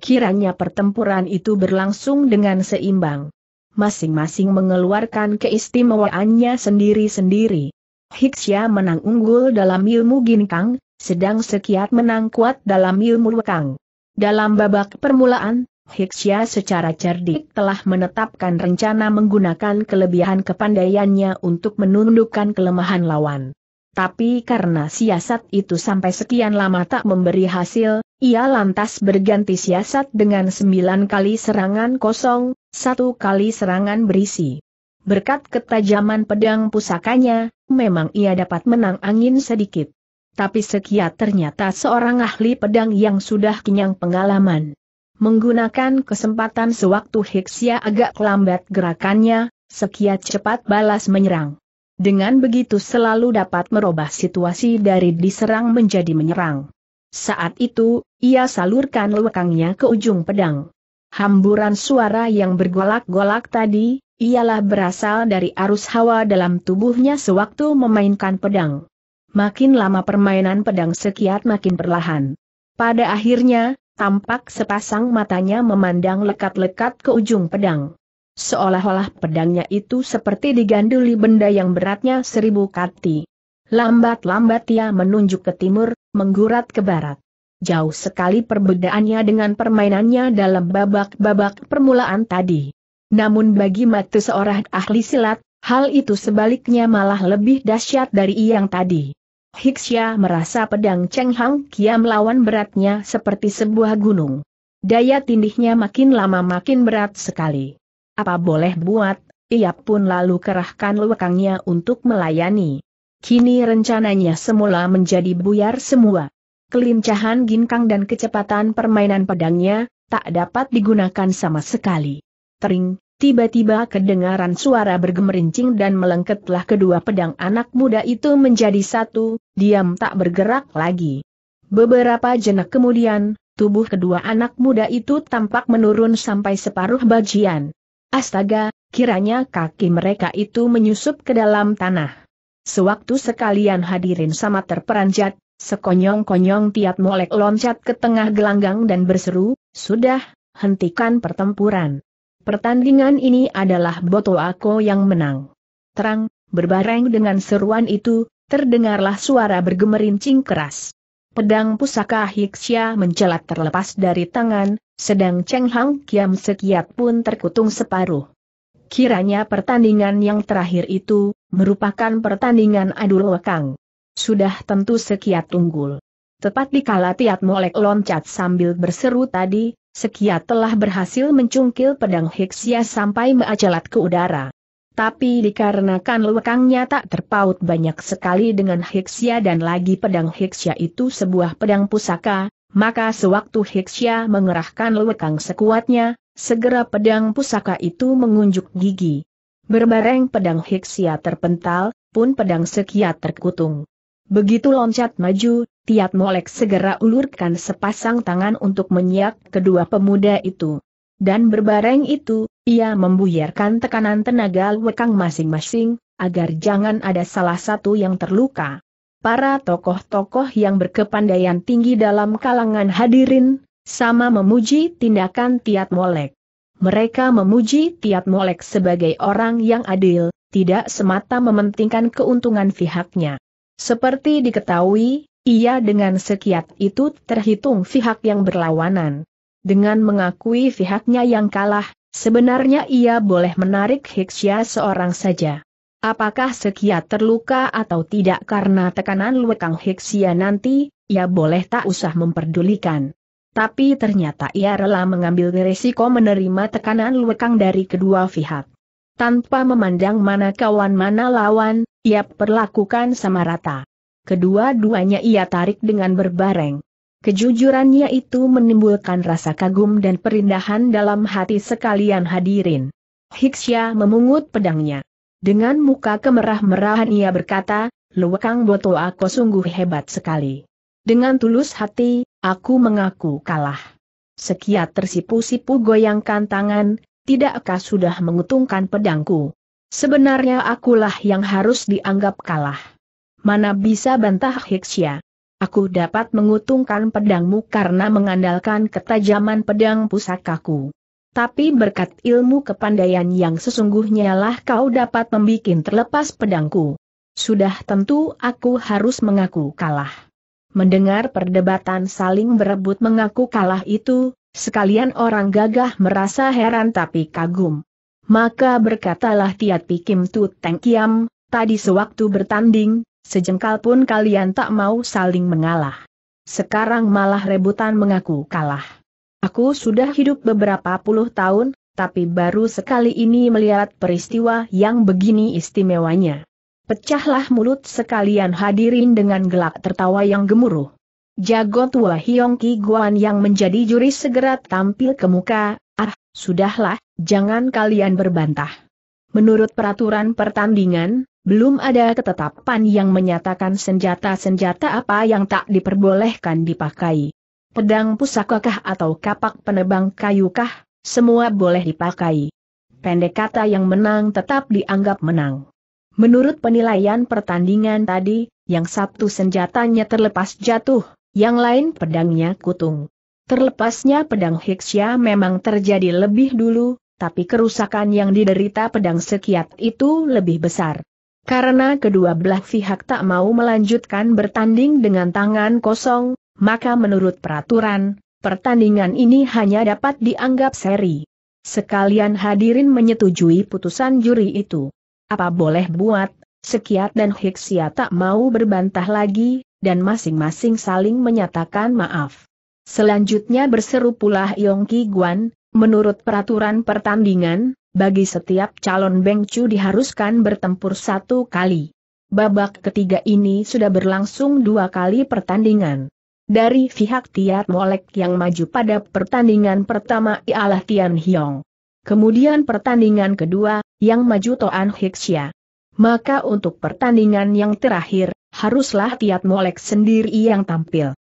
Kiranya pertempuran itu berlangsung dengan seimbang. Masing-masing mengeluarkan keistimewaannya sendiri-sendiri. Hiksya menang unggul dalam ilmu ginkang, sedang Sekiat menang kuat dalam ilmu wekang. Dalam babak permulaan, Hiksya secara cerdik telah menetapkan rencana menggunakan kelebihan kepandaiannya untuk menundukkan kelemahan lawan. Tapi karena siasat itu sampai sekian lama tak memberi hasil, ia lantas berganti siasat dengan sembilan kali serangan kosong, satu kali serangan berisi. Berkat ketajaman pedang pusakanya, memang ia dapat menang angin sedikit. Tapi sekiat ternyata seorang ahli pedang yang sudah kenyang pengalaman. Menggunakan kesempatan sewaktu Heksia agak lambat gerakannya, sekiat cepat balas menyerang. Dengan begitu selalu dapat merubah situasi dari diserang menjadi menyerang. Saat itu, ia salurkan lewekangnya ke ujung pedang. Hamburan suara yang bergolak-golak tadi, ialah berasal dari arus hawa dalam tubuhnya sewaktu memainkan pedang. Makin lama permainan pedang sekiat makin perlahan. Pada akhirnya, tampak sepasang matanya memandang lekat-lekat ke ujung pedang. Seolah-olah pedangnya itu seperti diganduli benda yang beratnya seribu kati. Lambat-lambat ia menunjuk ke timur, menggurat ke barat. Jauh sekali perbedaannya dengan permainannya dalam babak-babak permulaan tadi. Namun bagi mata seorang ahli silat, hal itu sebaliknya malah lebih dahsyat dari yang tadi. Hiksya merasa pedang Cheng Hang Kia melawan beratnya seperti sebuah gunung. Daya tindihnya makin lama makin berat sekali apa boleh buat, ia pun lalu kerahkan lewekangnya untuk melayani. Kini rencananya semula menjadi buyar semua. Kelincahan ginkang dan kecepatan permainan pedangnya, tak dapat digunakan sama sekali. Tering, tiba-tiba kedengaran suara bergemerincing dan melengketlah kedua pedang anak muda itu menjadi satu, diam tak bergerak lagi. Beberapa jenak kemudian, tubuh kedua anak muda itu tampak menurun sampai separuh bagian. Astaga, kiranya kaki mereka itu menyusup ke dalam tanah. Sewaktu sekalian hadirin sama terperanjat, sekonyong-konyong tiap molek loncat ke tengah gelanggang dan berseru, sudah, hentikan pertempuran. Pertandingan ini adalah Boto Ako yang menang. Terang, berbareng dengan seruan itu, terdengarlah suara bergemerincing keras. Pedang pusaka Hiksya mencelat terlepas dari tangan, sedang Cheng Hang Kiam Sekiat pun terkutung separuh. Kiranya pertandingan yang terakhir itu, merupakan pertandingan adu lekang. Sudah tentu Sekiat tunggul. Tepat di kala Tiat Molek loncat sambil berseru tadi, Sekiat telah berhasil mencungkil pedang Heksia sampai mengacalat ke udara. Tapi dikarenakan lekangnya tak terpaut banyak sekali dengan Heksia dan lagi pedang Heksia itu sebuah pedang pusaka, maka sewaktu Hiksya mengerahkan lewekang sekuatnya, segera pedang pusaka itu mengunjuk gigi. Berbareng pedang Hiksya terpental, pun pedang sekiat terkutung. Begitu loncat maju, Tiat Molek segera ulurkan sepasang tangan untuk menyiak kedua pemuda itu. Dan berbareng itu, ia membuyarkan tekanan tenaga lewekang masing-masing, agar jangan ada salah satu yang terluka. Para tokoh-tokoh yang berkepandaian tinggi dalam kalangan hadirin, sama memuji tindakan Tiat Molek. Mereka memuji Tiat Molek sebagai orang yang adil, tidak semata mementingkan keuntungan pihaknya. Seperti diketahui, ia dengan sekiat itu terhitung pihak yang berlawanan. Dengan mengakui pihaknya yang kalah, sebenarnya ia boleh menarik Hiksya seorang saja. Apakah Sekiat terluka atau tidak karena tekanan Luekang Heksia nanti, ia boleh tak usah memperdulikan. Tapi ternyata ia rela mengambil risiko menerima tekanan Luekang dari kedua pihak. Tanpa memandang mana kawan mana lawan, ia perlakukan sama rata. Kedua-duanya ia tarik dengan berbareng. Kejujurannya itu menimbulkan rasa kagum dan perindahan dalam hati sekalian hadirin. Hiksya memungut pedangnya. Dengan muka kemerah-merahan ia berkata, Luwekang Boto aku sungguh hebat sekali. Dengan tulus hati, aku mengaku kalah. Sekiat tersipu-sipu goyangkan tangan, tidakkah sudah menguntungkan pedangku? Sebenarnya akulah yang harus dianggap kalah. Mana bisa bantah Hiksya? Aku dapat mengutungkan pedangmu karena mengandalkan ketajaman pedang pusakaku. Tapi berkat ilmu kepandaian yang sesungguhnya lah kau dapat membuat terlepas pedangku. Sudah tentu aku harus mengaku kalah. Mendengar perdebatan saling berebut mengaku kalah itu, sekalian orang gagah merasa heran tapi kagum. Maka berkatalah Tiat Pikim Tu Teng Kiam, tadi sewaktu bertanding, Sejengkal pun kalian tak mau saling mengalah. Sekarang malah rebutan mengaku kalah. Aku sudah hidup beberapa puluh tahun, tapi baru sekali ini melihat peristiwa yang begini istimewanya. Pecahlah mulut sekalian hadirin dengan gelak tertawa yang gemuruh. Jago tua Hiong Ki Guan yang menjadi juri segera tampil ke muka, sudahlah, jangan kalian berbantah. Menurut peraturan pertandingan, belum ada ketetapan yang menyatakan senjata-senjata apa yang tak diperbolehkan dipakai. Pedang pusakakah atau kapak penebang kayukah, semua boleh dipakai. Pendek kata yang menang tetap dianggap menang. Menurut penilaian pertandingan tadi, yang satu senjatanya terlepas jatuh, yang lain pedangnya kutung. Terlepasnya pedang Hiksya memang terjadi lebih dulu, tapi kerusakan yang diderita pedang sekiat itu lebih besar. Karena kedua belah pihak tak mau melanjutkan bertanding dengan tangan kosong, maka menurut peraturan, pertandingan ini hanya dapat dianggap seri. Sekalian hadirin menyetujui putusan juri itu. Apa boleh buat, Sekiat dan Hiksia tak mau berbantah lagi, dan masing-masing saling menyatakan maaf. Selanjutnya berseru pula Yongki Guan, menurut peraturan pertandingan, bagi setiap calon bengcu diharuskan bertempur satu kali. Babak ketiga ini sudah berlangsung dua kali pertandingan. Dari pihak Tiat Molek yang maju pada pertandingan pertama ialah Tian Hiong. Kemudian pertandingan kedua, yang maju Toan Hiksia. Maka untuk pertandingan yang terakhir, haruslah Tiat Molek sendiri yang tampil.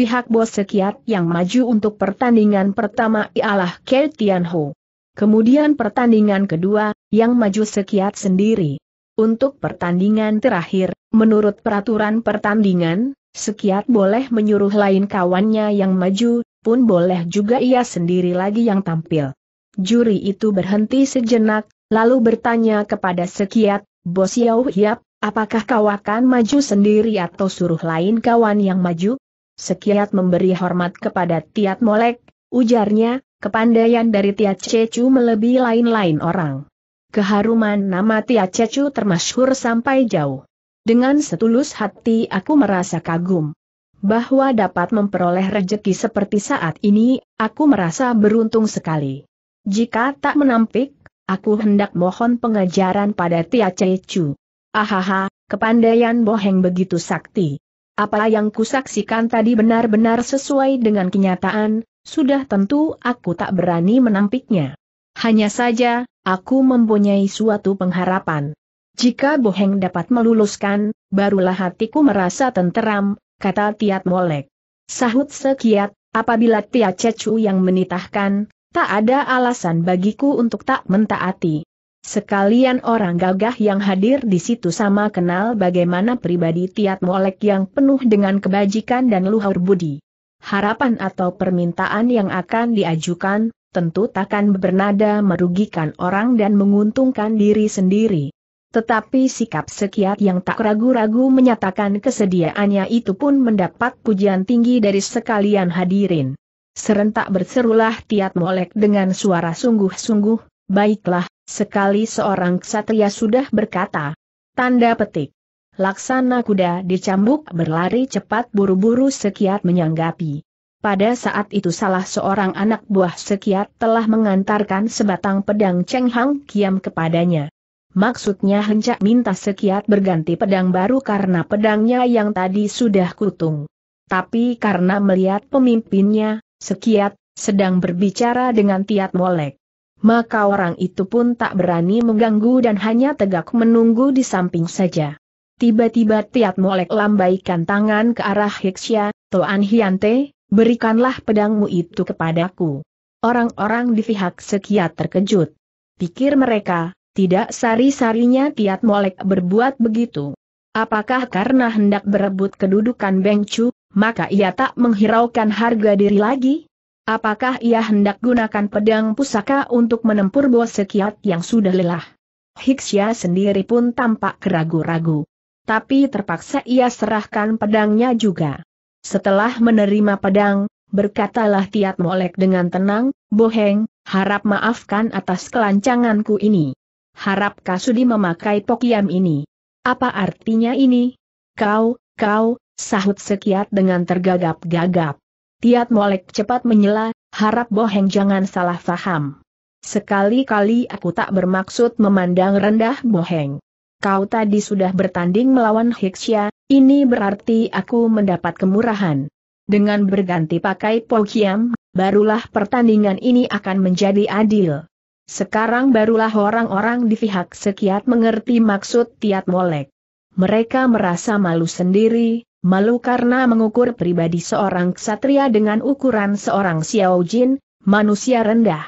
Pihak bos sekiat yang maju untuk pertandingan pertama ialah Ke Tian Ho. Kemudian pertandingan kedua, yang maju sekiat sendiri. Untuk pertandingan terakhir, menurut peraturan pertandingan, sekiat boleh menyuruh lain kawannya yang maju, pun boleh juga ia sendiri lagi yang tampil. Juri itu berhenti sejenak, lalu bertanya kepada sekiat, Bos Yau Hiap, apakah kau akan maju sendiri atau suruh lain kawan yang maju? Sekiat memberi hormat kepada Tiat Molek, ujarnya, Kepandaian dari Tia Cecu melebihi lain-lain orang. Keharuman nama Tia Cecu termasyhur sampai jauh. Dengan setulus hati aku merasa kagum. Bahwa dapat memperoleh rejeki seperti saat ini, aku merasa beruntung sekali. Jika tak menampik, aku hendak mohon pengajaran pada Tia Cecu. Ahaha, kepandaian boheng begitu sakti. Apa yang kusaksikan tadi benar-benar sesuai dengan kenyataan, sudah tentu aku tak berani menampiknya. Hanya saja, aku mempunyai suatu pengharapan. Jika Boheng dapat meluluskan, barulah hatiku merasa tenteram, kata Tiat Molek. Sahut sekiat, apabila Tiat Cecu yang menitahkan, tak ada alasan bagiku untuk tak mentaati. Sekalian orang gagah yang hadir di situ sama kenal bagaimana pribadi Tiat Molek yang penuh dengan kebajikan dan luhur budi harapan atau permintaan yang akan diajukan, tentu takkan bernada merugikan orang dan menguntungkan diri sendiri. Tetapi sikap sekiat yang tak ragu-ragu menyatakan kesediaannya itu pun mendapat pujian tinggi dari sekalian hadirin. Serentak berserulah Tiat Molek dengan suara sungguh-sungguh, baiklah, sekali seorang ksatria sudah berkata. Tanda petik. Laksana kuda dicambuk berlari cepat buru-buru sekiat menyanggapi. Pada saat itu salah seorang anak buah sekiat telah mengantarkan sebatang pedang Cheng Hang Kiam kepadanya. Maksudnya hencak minta sekiat berganti pedang baru karena pedangnya yang tadi sudah kutung. Tapi karena melihat pemimpinnya, sekiat, sedang berbicara dengan Tiat Molek. Maka orang itu pun tak berani mengganggu dan hanya tegak menunggu di samping saja. Tiba-tiba Tiat Molek lambaikan tangan ke arah Hiksya, Toan Hyante, Berikanlah pedangmu itu kepadaku. Orang-orang di pihak sekiat terkejut. Pikir mereka, tidak sari-sarinya Tiat Molek berbuat begitu. Apakah karena hendak berebut kedudukan Beng Chu, maka ia tak menghiraukan harga diri lagi? Apakah ia hendak gunakan pedang pusaka untuk menempur bos sekiat yang sudah lelah? Hiksya sendiri pun tampak keragu-ragu. Tapi terpaksa ia serahkan pedangnya juga. Setelah menerima pedang, berkatalah Tiat Molek dengan tenang, Boheng, harap maafkan atas kelancanganku ini. Harap Kasudi memakai pokiam ini. Apa artinya ini? Kau, kau, sahut sekiat dengan tergagap-gagap. Tiat Molek cepat menyela, harap Boheng jangan salah faham. Sekali-kali aku tak bermaksud memandang rendah Boheng. Kau tadi sudah bertanding melawan Hiksya, ini berarti aku mendapat kemurahan. Dengan berganti pakai Pokiam, barulah pertandingan ini akan menjadi adil. Sekarang barulah orang-orang di pihak sekiat mengerti maksud Tiat Molek. Mereka merasa malu sendiri, malu karena mengukur pribadi seorang ksatria dengan ukuran seorang Xiao Jin, manusia rendah.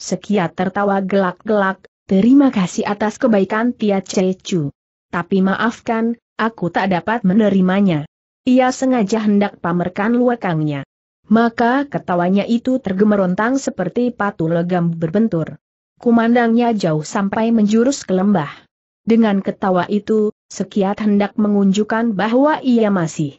Sekiat tertawa gelak-gelak, terima kasih atas kebaikan Tiat Cecu. Tapi maafkan, aku tak dapat menerimanya. Ia sengaja hendak pamerkan luakangnya. Maka ketawanya itu tergemerontang seperti patu legam berbentur. Kumandangnya jauh sampai menjurus ke lembah. Dengan ketawa itu, Sekiat hendak menunjukkan bahwa ia masih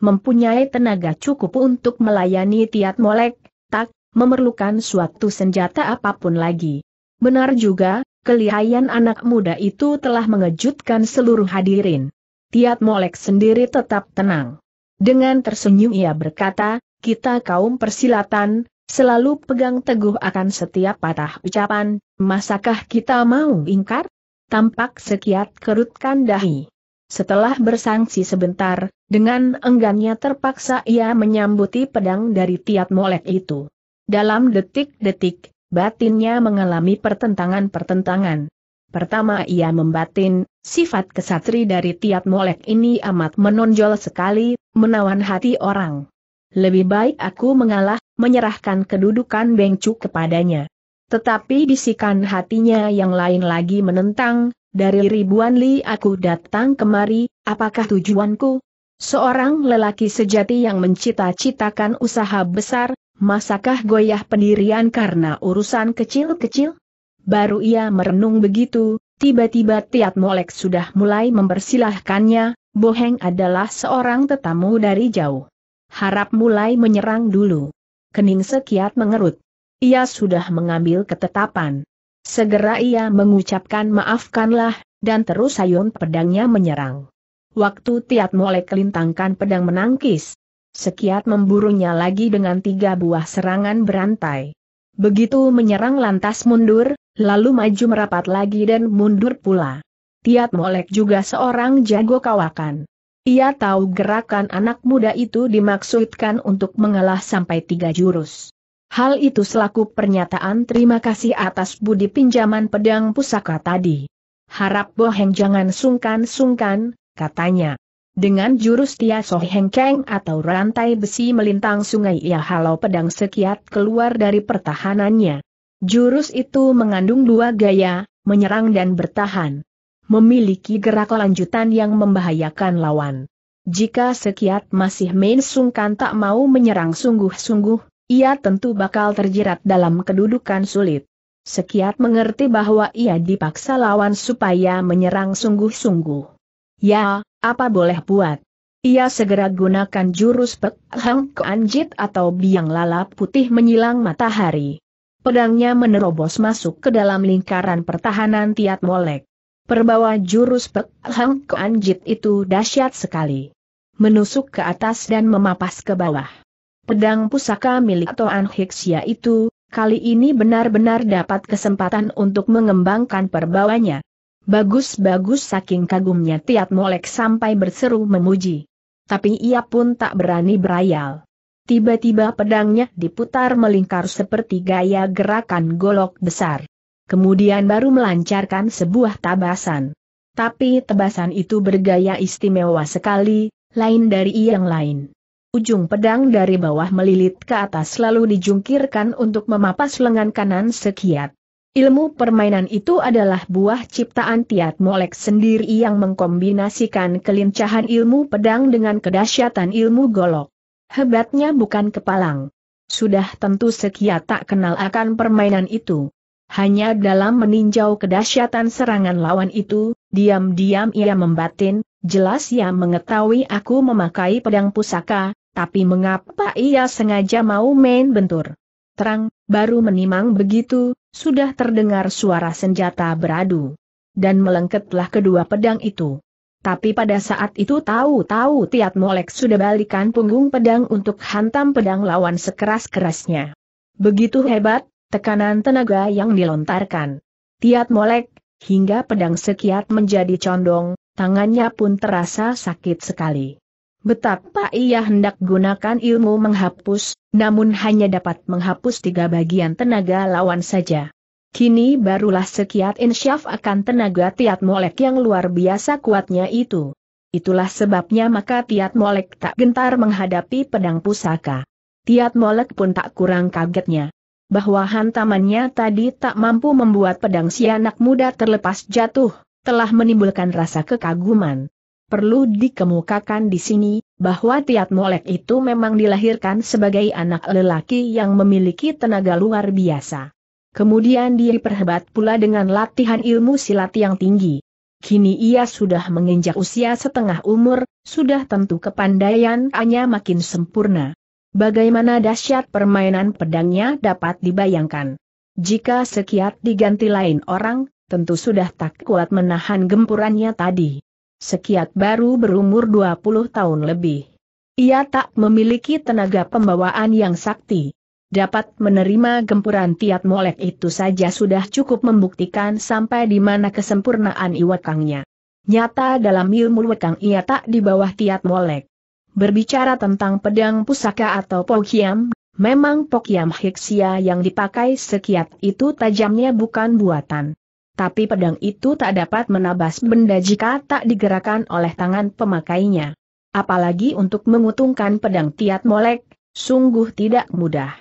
mempunyai tenaga cukup untuk melayani Tiat Molek, tak memerlukan suatu senjata apa pun lagi. Benar juga, kelihayan anak muda itu telah mengejutkan seluruh hadirin. Tiat Molek sendiri tetap tenang. Dengan tersenyum ia berkata, kita kaum persilatan, selalu pegang teguh akan setiap patah ucapan, masakah kita mau ingkar? Tampak sekiat kerutkan dahi. Setelah bersangsi sebentar, dengan enggannya terpaksa ia menyambuti pedang dari Tiat Molek itu. Dalam detik-detik, batinnya mengalami pertentangan-pertentangan. Pertama ia membatin, sifat kesatri dari Tiat Molek ini amat menonjol sekali, menawan hati orang. Lebih baik aku mengalah, menyerahkan kedudukan Bengcu kepadanya. Tetapi bisikan hatinya yang lain lagi menentang, dari ribuan li aku datang kemari, apakah tujuanku? Seorang lelaki sejati yang mencita-citakan usaha besar, masakah goyah pendirian karena urusan kecil-kecil? Baru ia merenung begitu, tiba-tiba Tiat Molek sudah mulai mempersilahkannya, Boheng adalah seorang tetamu dari jauh. Harap mulai menyerang dulu. Kening sekiat mengerut. Ia sudah mengambil ketetapan. Segera ia mengucapkan maafkanlah, dan terus ayun pedangnya menyerang. Waktu Tiat Molek kelintangkan pedang menangkis. Sekiat memburunya lagi dengan tiga buah serangan berantai. Begitu menyerang lantas mundur, lalu maju merapat lagi dan mundur pula. Tiat Molek juga seorang jago kawakan. Ia tahu gerakan anak muda itu dimaksudkan untuk mengalah sampai tiga jurus. Hal itu selaku pernyataan terima kasih atas budi pinjaman pedang pusaka tadi. Harap Boheng jangan sungkan-sungkan, katanya. Dengan jurus Tia Soheng Keng atau rantai besi melintang sungai ia halau pedang sekiat keluar dari pertahanannya. Jurus itu mengandung dua gaya, menyerang dan bertahan. Memiliki gerak lanjutan yang membahayakan lawan. Jika sekiat masih main sungkan tak mau menyerang sungguh-sungguh, ia tentu bakal terjerat dalam kedudukan sulit. Sekiat mengerti bahwa ia dipaksa lawan supaya menyerang sungguh-sungguh. Ya, apa boleh buat? Ia segera gunakan jurus Pek Hang Anjit atau biang lala putih menyilang matahari. Pedangnya menerobos masuk ke dalam lingkaran pertahanan Tiat Molek. Perbawa jurus Pek Hang Anjit itu dahsyat sekali. Menusuk ke atas dan memapas ke bawah. Pedang pusaka milik Toan Hiksia itu, kali ini benar-benar dapat kesempatan untuk mengembangkan perbawanya. Bagus-bagus saking kagumnya Tiat Molek sampai berseru memuji. Tapi ia pun tak berani berayal. Tiba-tiba pedangnya diputar melingkar seperti gaya gerakan golok besar. Kemudian baru melancarkan sebuah tabasan. Tapi tebasan itu bergaya istimewa sekali, lain dari yang lain. Ujung pedang dari bawah melilit ke atas lalu dijungkirkan untuk memapas lengan kanan sekiat. Ilmu permainan itu adalah buah ciptaan Tiat Molek sendiri yang mengkombinasikan kelincahan ilmu pedang dengan kedahsyatan ilmu golok. Hebatnya bukan kepalang. Sudah tentu sekiat tak kenal akan permainan itu. Hanya dalam meninjau kedahsyatan serangan lawan itu, diam-diam ia membatin, jelas ia mengetahui aku memakai pedang pusaka, tapi mengapa ia sengaja mau main bentur? Terang, baru menimang begitu, sudah terdengar suara senjata beradu. Dan melengketlah kedua pedang itu. Tapi pada saat itu tahu-tahu Tiat Molek sudah balikan punggung pedang untuk hantam pedang lawan sekeras-kerasnya. Begitu hebat, tekanan tenaga yang dilontarkan. Tiat Molek, hingga pedang sekiat menjadi condong, tangannya pun terasa sakit sekali. Betapa ia hendak gunakan ilmu menghapus, namun hanya dapat menghapus tiga bagian tenaga lawan saja. Kini barulah sekiat insyaf akan tenaga Tiat Molek yang luar biasa kuatnya itu. Itulah sebabnya maka Tiat Molek tak gentar menghadapi pedang pusaka. Tiat Molek pun tak kurang kagetnya. Bahwa hantamannya tadi tak mampu membuat pedang si anak muda terlepas jatuh, telah menimbulkan rasa kekaguman. Perlu dikemukakan di sini, bahwa Tiat Molek itu memang dilahirkan sebagai anak lelaki yang memiliki tenaga luar biasa. Kemudian dia diperhebat pula dengan latihan ilmu silat yang tinggi. Kini ia sudah menginjak usia setengah umur, sudah tentu kepandaian hanya makin sempurna. Bagaimana dahsyat permainan pedangnya dapat dibayangkan. Jika sekiat diganti lain orang, tentu sudah tak kuat menahan gempurannya tadi. Sekiat baru berumur 20 tahun lebih. Ia tak memiliki tenaga pembawaan yang sakti. Dapat menerima gempuran tiat molek itu saja sudah cukup membuktikan sampai di mana kesempurnaan iwakangnya. Nyata dalam ilmu wekang ia tak di bawah tiat molek. Berbicara tentang pedang pusaka atau pokiam, memang pokiam hiksia yang dipakai sekiat itu tajamnya bukan buatan tapi pedang itu tak dapat menabas benda jika tak digerakkan oleh tangan pemakainya. Apalagi untuk mengutungkan pedang Tiat Molek, sungguh tidak mudah.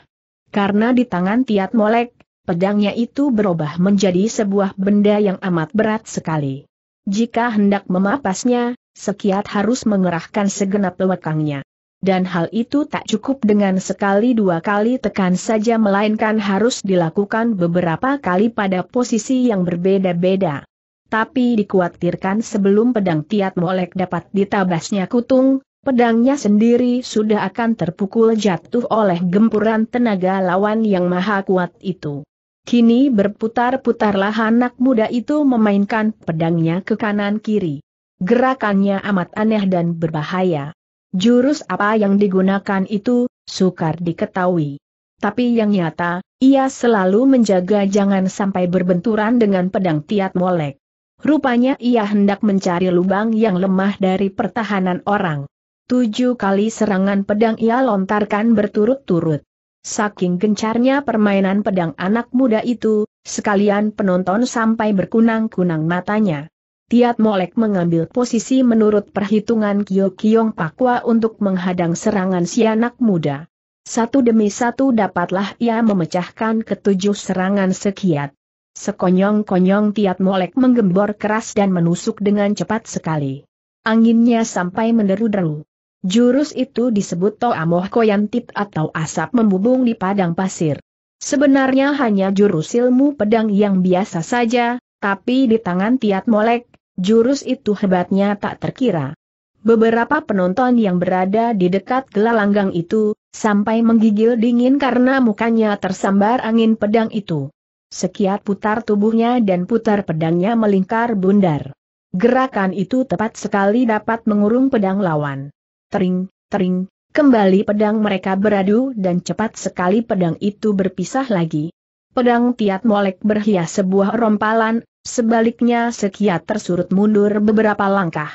Karena di tangan Tiat Molek, pedangnya itu berubah menjadi sebuah benda yang amat berat sekali. Jika hendak memapasnya, sekiat harus mengerahkan segenap lewekangnya. Dan hal itu tak cukup dengan sekali dua kali tekan saja melainkan harus dilakukan beberapa kali pada posisi yang berbeda-beda. Tapi dikhawatirkan sebelum pedang Tiat Molek dapat ditabasnya kutung, pedangnya sendiri sudah akan terpukul jatuh oleh gempuran tenaga lawan yang maha kuat itu. Kini berputar-putarlah anak muda itu memainkan pedangnya ke kanan kiri. Gerakannya amat aneh dan berbahaya. Jurus apa yang digunakan itu, sukar diketahui. Tapi yang nyata, ia selalu menjaga jangan sampai berbenturan dengan pedang Tiat Molek. Rupanya ia hendak mencari lubang yang lemah dari pertahanan orang. Tujuh kali serangan pedang ia lontarkan berturut-turut. Saking gencarnya permainan pedang anak muda itu, sekalian penonton sampai berkunang-kunang matanya. Tiat Molek mengambil posisi menurut perhitungan Kyo Kiong Pakwa untuk menghadang serangan si anak muda. Satu demi satu dapatlah ia memecahkan ketujuh serangan sekiat. Sekonyong-konyong Tiat Molek menggembor keras dan menusuk dengan cepat sekali. Anginnya sampai menderu-deru. Jurus itu disebut Toamoh Koyantit atau asap membubung di padang pasir. Sebenarnya hanya jurus ilmu pedang yang biasa saja, tapi di tangan Tiat Molek, Jurus itu hebatnya tak terkira. Beberapa penonton yang berada di dekat gelalanggang itu, sampai menggigil dingin karena mukanya tersambar angin pedang itu. Sekiat putar tubuhnya dan putar pedangnya melingkar bundar. Gerakan itu tepat sekali dapat mengurung pedang lawan. Tering, tering, Kembali pedang mereka beradu dan cepat sekali pedang itu berpisah lagi. Pedang Tiat Molek berhias sebuah rompalan, sebaliknya Sekiat tersurut mundur beberapa langkah.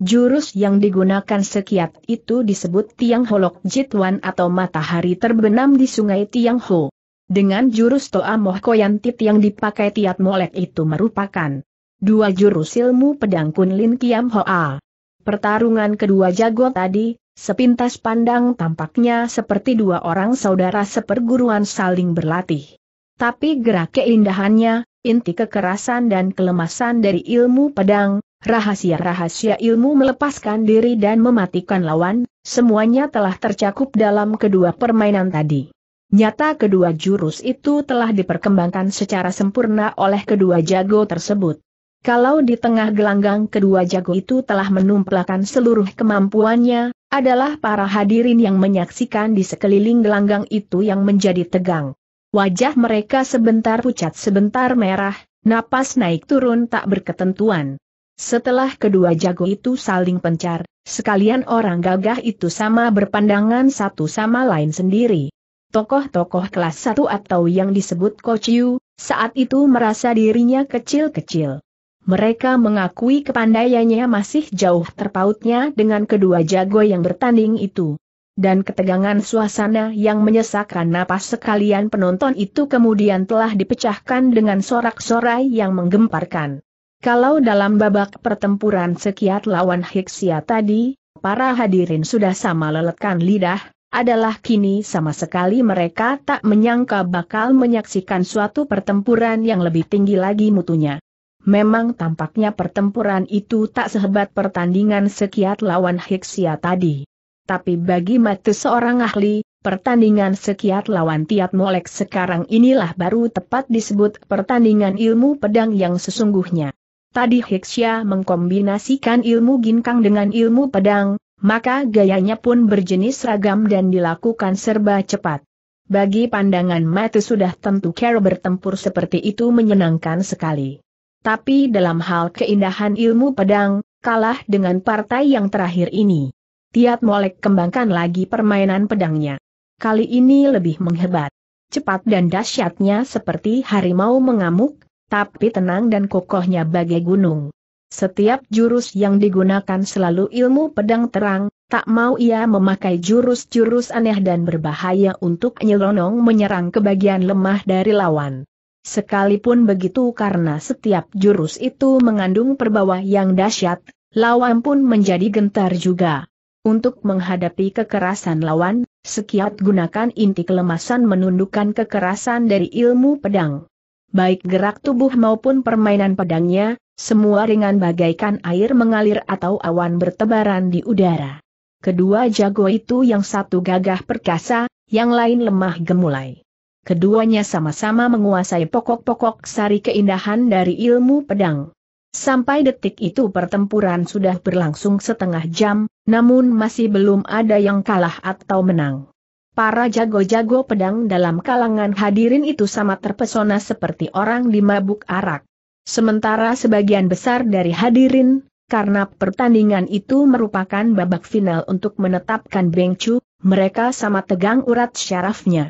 Jurus yang digunakan Sekiat itu disebut Tiang Holok Jituan atau matahari terbenam di sungai Tiang Ho. Dengan jurus Toa Moh Koyantit yang dipakai Tiat Molek itu merupakan dua jurus ilmu pedang Kunlin Kiam Hoa. Pertarungan kedua jago tadi, Sepintas pandang tampaknya seperti dua orang saudara seperguruan saling berlatih. Tapi gerak keindahannya, inti kekerasan dan kelemasan dari ilmu pedang, rahasia-rahasia ilmu melepaskan diri dan mematikan lawan, semuanya telah tercakup dalam kedua permainan tadi. Nyata kedua jurus itu telah diperkembangkan secara sempurna oleh kedua jago tersebut. Kalau di tengah gelanggang kedua jago itu telah menumplakan seluruh kemampuannya, adalah para hadirin yang menyaksikan di sekeliling gelanggang itu yang menjadi tegang. Wajah mereka sebentar pucat sebentar merah, napas naik turun tak berketentuan. Setelah kedua jago itu saling pencar, sekalian orang gagah itu sama berpandangan satu sama lain sendiri. Tokoh-tokoh kelas satu atau yang disebut Kociu, saat itu merasa dirinya kecil-kecil. Mereka mengakui kepandaiannya masih jauh terpautnya dengan kedua jago yang bertanding itu. Dan ketegangan suasana yang menyesakkan napas sekalian penonton itu kemudian telah dipecahkan dengan sorak-sorai yang menggemparkan. Kalau dalam babak pertempuran sekiat lawan Hiksia tadi, para hadirin sudah sama lelekan lidah, adalah kini sama sekali mereka tak menyangka bakal menyaksikan suatu pertempuran yang lebih tinggi lagi mutunya. Memang tampaknya pertempuran itu tak sehebat pertandingan sekiat lawan Hiksia tadi. Tapi bagi mata seorang ahli, pertandingan sekiat lawan Tiat Molek sekarang inilah baru tepat disebut pertandingan ilmu pedang yang sesungguhnya. Tadi Hiksia mengkombinasikan ilmu ginkang dengan ilmu pedang, maka gayanya pun berjenis ragam dan dilakukan serba cepat. Bagi pandangan mata sudah tentu cara bertempur seperti itu menyenangkan sekali. Tapi dalam hal keindahan ilmu pedang, kalah dengan partai yang terakhir ini. Tiat Molek kembangkan lagi permainan pedangnya. Kali ini lebih menghebat. Cepat dan dahsyatnya seperti harimau mengamuk, tapi tenang dan kokohnya bagai gunung. Setiap jurus yang digunakan selalu ilmu pedang terang, tak mau ia memakai jurus-jurus aneh dan berbahaya untuk nyelonong menyerang ke bagian lemah dari lawan. Sekalipun begitu karena setiap jurus itu mengandung perbawa yang dahsyat, lawan pun menjadi gentar juga. Untuk menghadapi kekerasan lawan, sekiat gunakan inti kelemasan menundukkan kekerasan dari ilmu pedang. Baik gerak tubuh maupun permainan pedangnya, semua ringan bagaikan air mengalir atau awan bertebaran di udara. Kedua jago itu yang satu gagah perkasa, yang lain lemah gemulai. Keduanya sama-sama menguasai pokok-pokok sari keindahan dari ilmu pedang. Sampai detik itu pertempuran sudah berlangsung setengah jam, namun masih belum ada yang kalah atau menang. Para jago-jago pedang dalam kalangan hadirin itu sama terpesona seperti orang di mabuk arak. Sementara sebagian besar dari hadirin, karena pertandingan itu merupakan babak final untuk menetapkan Bengcu, mereka sama tegang urat syarafnya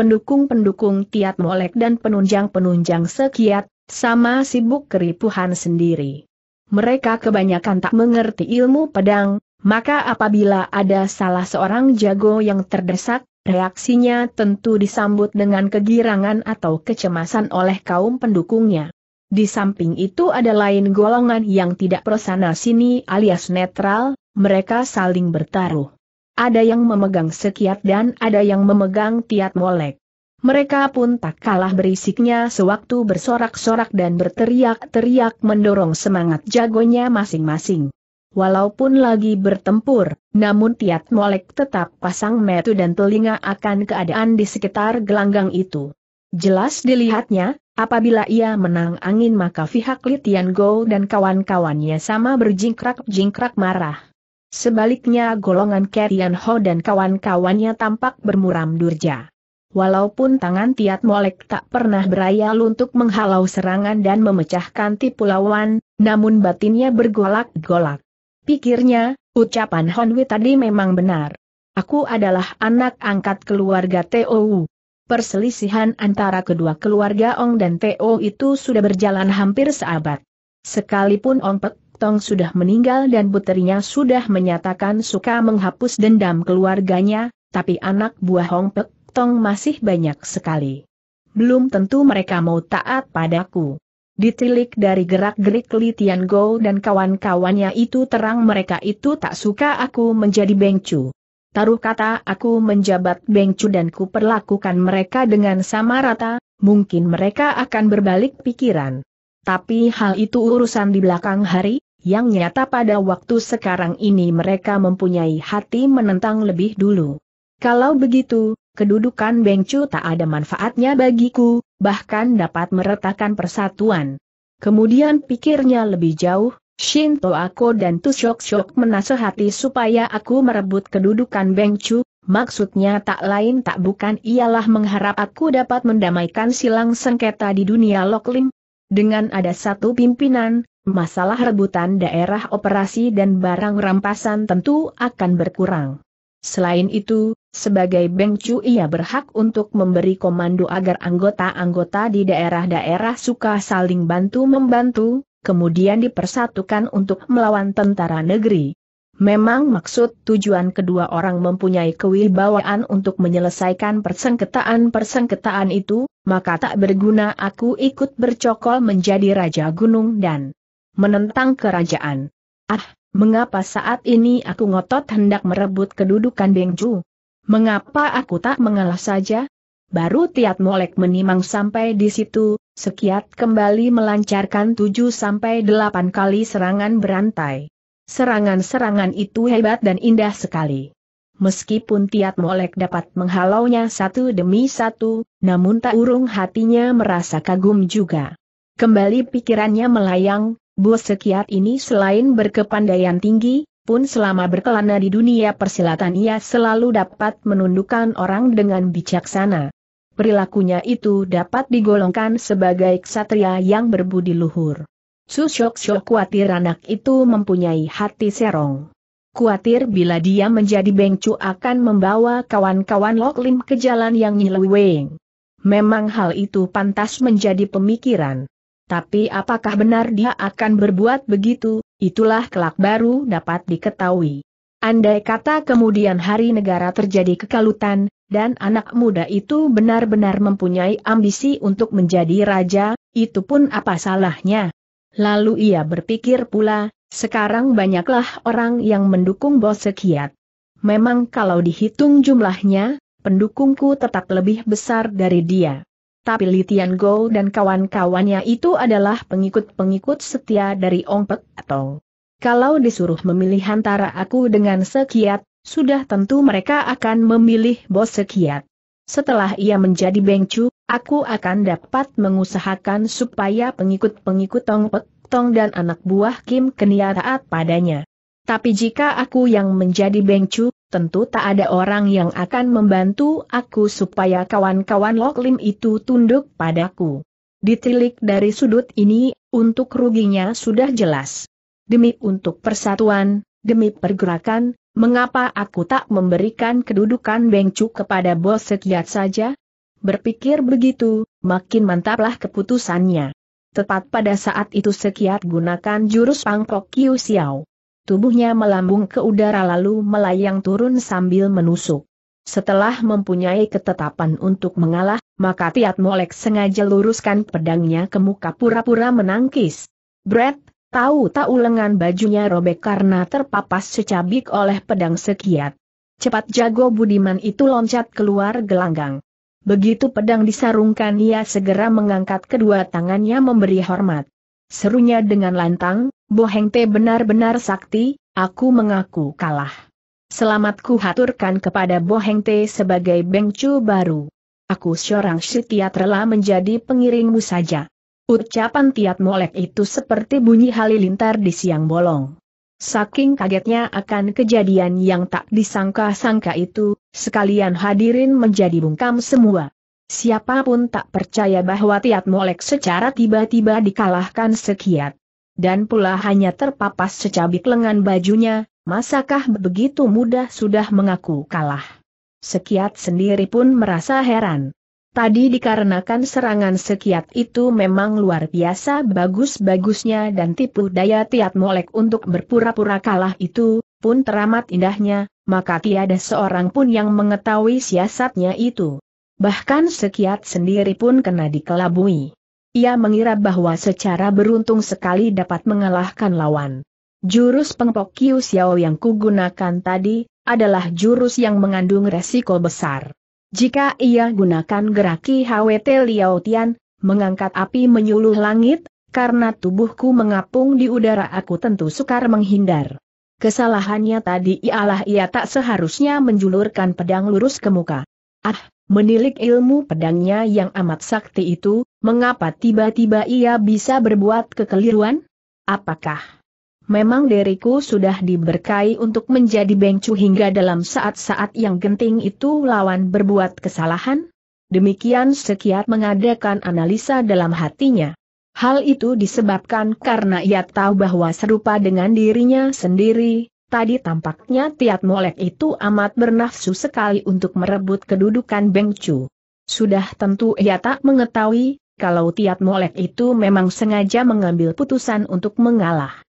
pendukung-pendukung Tiat Molek dan penunjang-penunjang sekiat, sama sibuk keripuhan sendiri. Mereka kebanyakan tak mengerti ilmu pedang, maka apabila ada salah seorang jago yang terdesak, reaksinya tentu disambut dengan kegirangan atau kecemasan oleh kaum pendukungnya. Di samping itu ada lain golongan yang tidak prosana sini alias netral, mereka saling bertaruh ada yang memegang sekiat dan ada yang memegang tiat molek. Mereka pun tak kalah berisiknya sewaktu bersorak-sorak dan berteriak-teriak mendorong semangat jagonya masing-masing. Walaupun lagi bertempur, namun Tiat Molek tetap pasang metu dan telinga akan keadaan di sekitar gelanggang itu. Jelas dilihatnya, apabila ia menang angin maka pihak Litian Go dan kawan-kawannya sama berjingkrak-jingkrak marah. Sebaliknya golongan Kerian Ho dan kawan-kawannya tampak bermuram durja. Walaupun tangan Tiat Molek tak pernah berayal untuk menghalau serangan dan memecahkan tipu lawan, namun batinnya bergolak-golak. Pikirnya, ucapan Honwi tadi memang benar. Aku adalah anak angkat keluarga Teo. Perselisihan antara kedua keluarga Ong dan Teo itu sudah berjalan hampir seabad. Sekalipun Ong Pek Tong sudah meninggal dan puterinya sudah menyatakan suka menghapus dendam keluarganya, tapi anak buah Ong Pek Tong masih banyak sekali. Belum tentu mereka mau taat padaku. Ditilik dari gerak-gerik Li Go dan kawan-kawannya itu terang mereka itu tak suka aku menjadi bengcu. Taruh kata aku menjabat bengcu dan ku perlakukan mereka dengan sama rata, mungkin mereka akan berbalik pikiran. Tapi hal itu urusan di belakang hari, yang nyata pada waktu sekarang ini mereka mempunyai hati menentang lebih dulu. Kalau begitu, kedudukan bengcu tak ada manfaatnya bagiku, bahkan dapat meretakkan persatuan. Kemudian pikirnya lebih jauh, Shinto Ako dan Tu Shok Shok menasehati supaya aku merebut kedudukan Beng Chu, maksudnya tak lain tak bukan ialah mengharap aku dapat mendamaikan silang sengketa di dunia Loklim. Dengan ada satu pimpinan, masalah rebutan daerah operasi dan barang rampasan tentu akan berkurang. Selain itu, sebagai Beng Chu ia berhak untuk memberi komando agar anggota-anggota di daerah-daerah suka saling bantu-membantu, kemudian dipersatukan untuk melawan tentara negeri. Memang maksud tujuan kedua orang mempunyai kewibawaan untuk menyelesaikan persengketaan-persengketaan itu, maka tak berguna aku ikut bercokol menjadi Raja Gunung dan menentang kerajaan. Ah, mengapa saat ini aku ngotot hendak merebut kedudukan Bengju? Mengapa aku tak mengalah saja? Baru Tiat Molek menimang sampai di situ, Sekiat kembali melancarkan 7 sampai 8 kali serangan berantai. Serangan-serangan itu hebat dan indah sekali. Meskipun Tiat Molek dapat menghalaunya satu demi satu, namun tak urung hatinya merasa kagum juga. Kembali pikirannya melayang, bos sekiat ini selain berkepandaian tinggi, pun selama berkelana di dunia persilatan ia selalu dapat menundukkan orang dengan bijaksana perilakunya itu dapat digolongkan sebagai ksatria yang berbudi luhur. Susyok-syok khawatir anak itu mempunyai hati serong. Kuatir bila dia menjadi bengcu akan membawa kawan-kawan Loklim ke jalan yang nyeleweng. Memang hal itu pantas menjadi pemikiran. Tapi apakah benar dia akan berbuat begitu, itulah kelak baru dapat diketahui. Andai kata kemudian hari negara terjadi kekalutan, dan anak muda itu benar-benar mempunyai ambisi untuk menjadi raja, itu pun apa salahnya. Lalu ia berpikir pula, sekarang banyaklah orang yang mendukung bos sekiat. Memang kalau dihitung jumlahnya, pendukungku tetap lebih besar dari dia. Tapi Go dan kawan-kawannya itu adalah pengikut-pengikut setia dari Ong Pek Atong. Kalau disuruh memilih antara aku dengan sekiat, sudah tentu mereka akan memilih bos sekiat. Setelah ia menjadi bengcu, aku akan dapat mengusahakan supaya pengikut-pengikut Tong Pek Tong dan anak buah Kim Kenia taat padanya. Tapi jika aku yang menjadi bengcu, tentu tak ada orang yang akan membantu aku supaya kawan-kawan Loklim itu tunduk padaku. Ditilik dari sudut ini, untuk ruginya sudah jelas. Demi untuk persatuan, demi pergerakan, Mengapa aku tak memberikan kedudukan Bengcu kepada bos sekiat saja? Berpikir begitu, makin mantaplah keputusannya. Tepat pada saat itu sekiat gunakan jurus pangkok Kiu Xiao. Tubuhnya melambung ke udara lalu melayang turun sambil menusuk. Setelah mempunyai ketetapan untuk mengalah, maka Tiat Molek sengaja luruskan pedangnya ke muka pura-pura menangkis. Brett, Tahu-tahu lengan bajunya robek karena terpapas secabik oleh pedang sekiat. Cepat jago budiman itu loncat keluar gelanggang. Begitu pedang disarungkan ia segera mengangkat kedua tangannya memberi hormat. Serunya dengan lantang, Boheng Te benar-benar sakti, aku mengaku kalah. Selamat ku haturkan kepada Boheng Te sebagai bengcu baru. Aku seorang setiat rela menjadi pengiringmu saja. Ucapan Tiat Molek itu seperti bunyi halilintar di siang bolong. Saking kagetnya akan kejadian yang tak disangka-sangka itu, sekalian hadirin menjadi bungkam semua. Siapa pun tak percaya bahwa Tiat Molek secara tiba-tiba dikalahkan sekiat. Dan pula hanya terpapas secabik lengan bajunya, Masakah begitu mudah sudah mengaku kalah? Sekiat sendiri pun merasa heran. Tadi dikarenakan serangan sekiat itu memang luar biasa bagus-bagusnya dan tipu daya Tiat Molek untuk berpura-pura kalah itu, pun teramat indahnya, maka tiada seorang pun yang mengetahui siasatnya itu. Bahkan sekiat sendiri pun kena dikelabui. Ia mengira bahwa secara beruntung sekali dapat mengalahkan lawan. Jurus pengpok Kiu Xiao yang kugunakan tadi, adalah jurus yang mengandung resiko besar. Jika ia gunakan geraki HWT Liao Tian, mengangkat api menyuluh langit, karena tubuhku mengapung di udara aku tentu sukar menghindar. Kesalahannya tadi ialah ia tak seharusnya menjulurkan pedang lurus ke muka. Ah, menilik ilmu pedangnya yang amat sakti itu, mengapa tiba-tiba ia bisa berbuat kekeliruan? Apakah memang diriku sudah diberkai untuk menjadi bengcu hingga dalam saat-saat yang genting itu lawan berbuat kesalahan? Demikian sekiat mengadakan analisa dalam hatinya. Hal itu disebabkan karena ia tahu bahwa serupa dengan dirinya sendiri, tadi tampaknya Tiat Molek itu amat bernafsu sekali untuk merebut kedudukan Bengcu. Sudah tentu ia tak mengetahui, kalau Tiat Molek itu memang sengaja mengambil putusan untuk mengalah.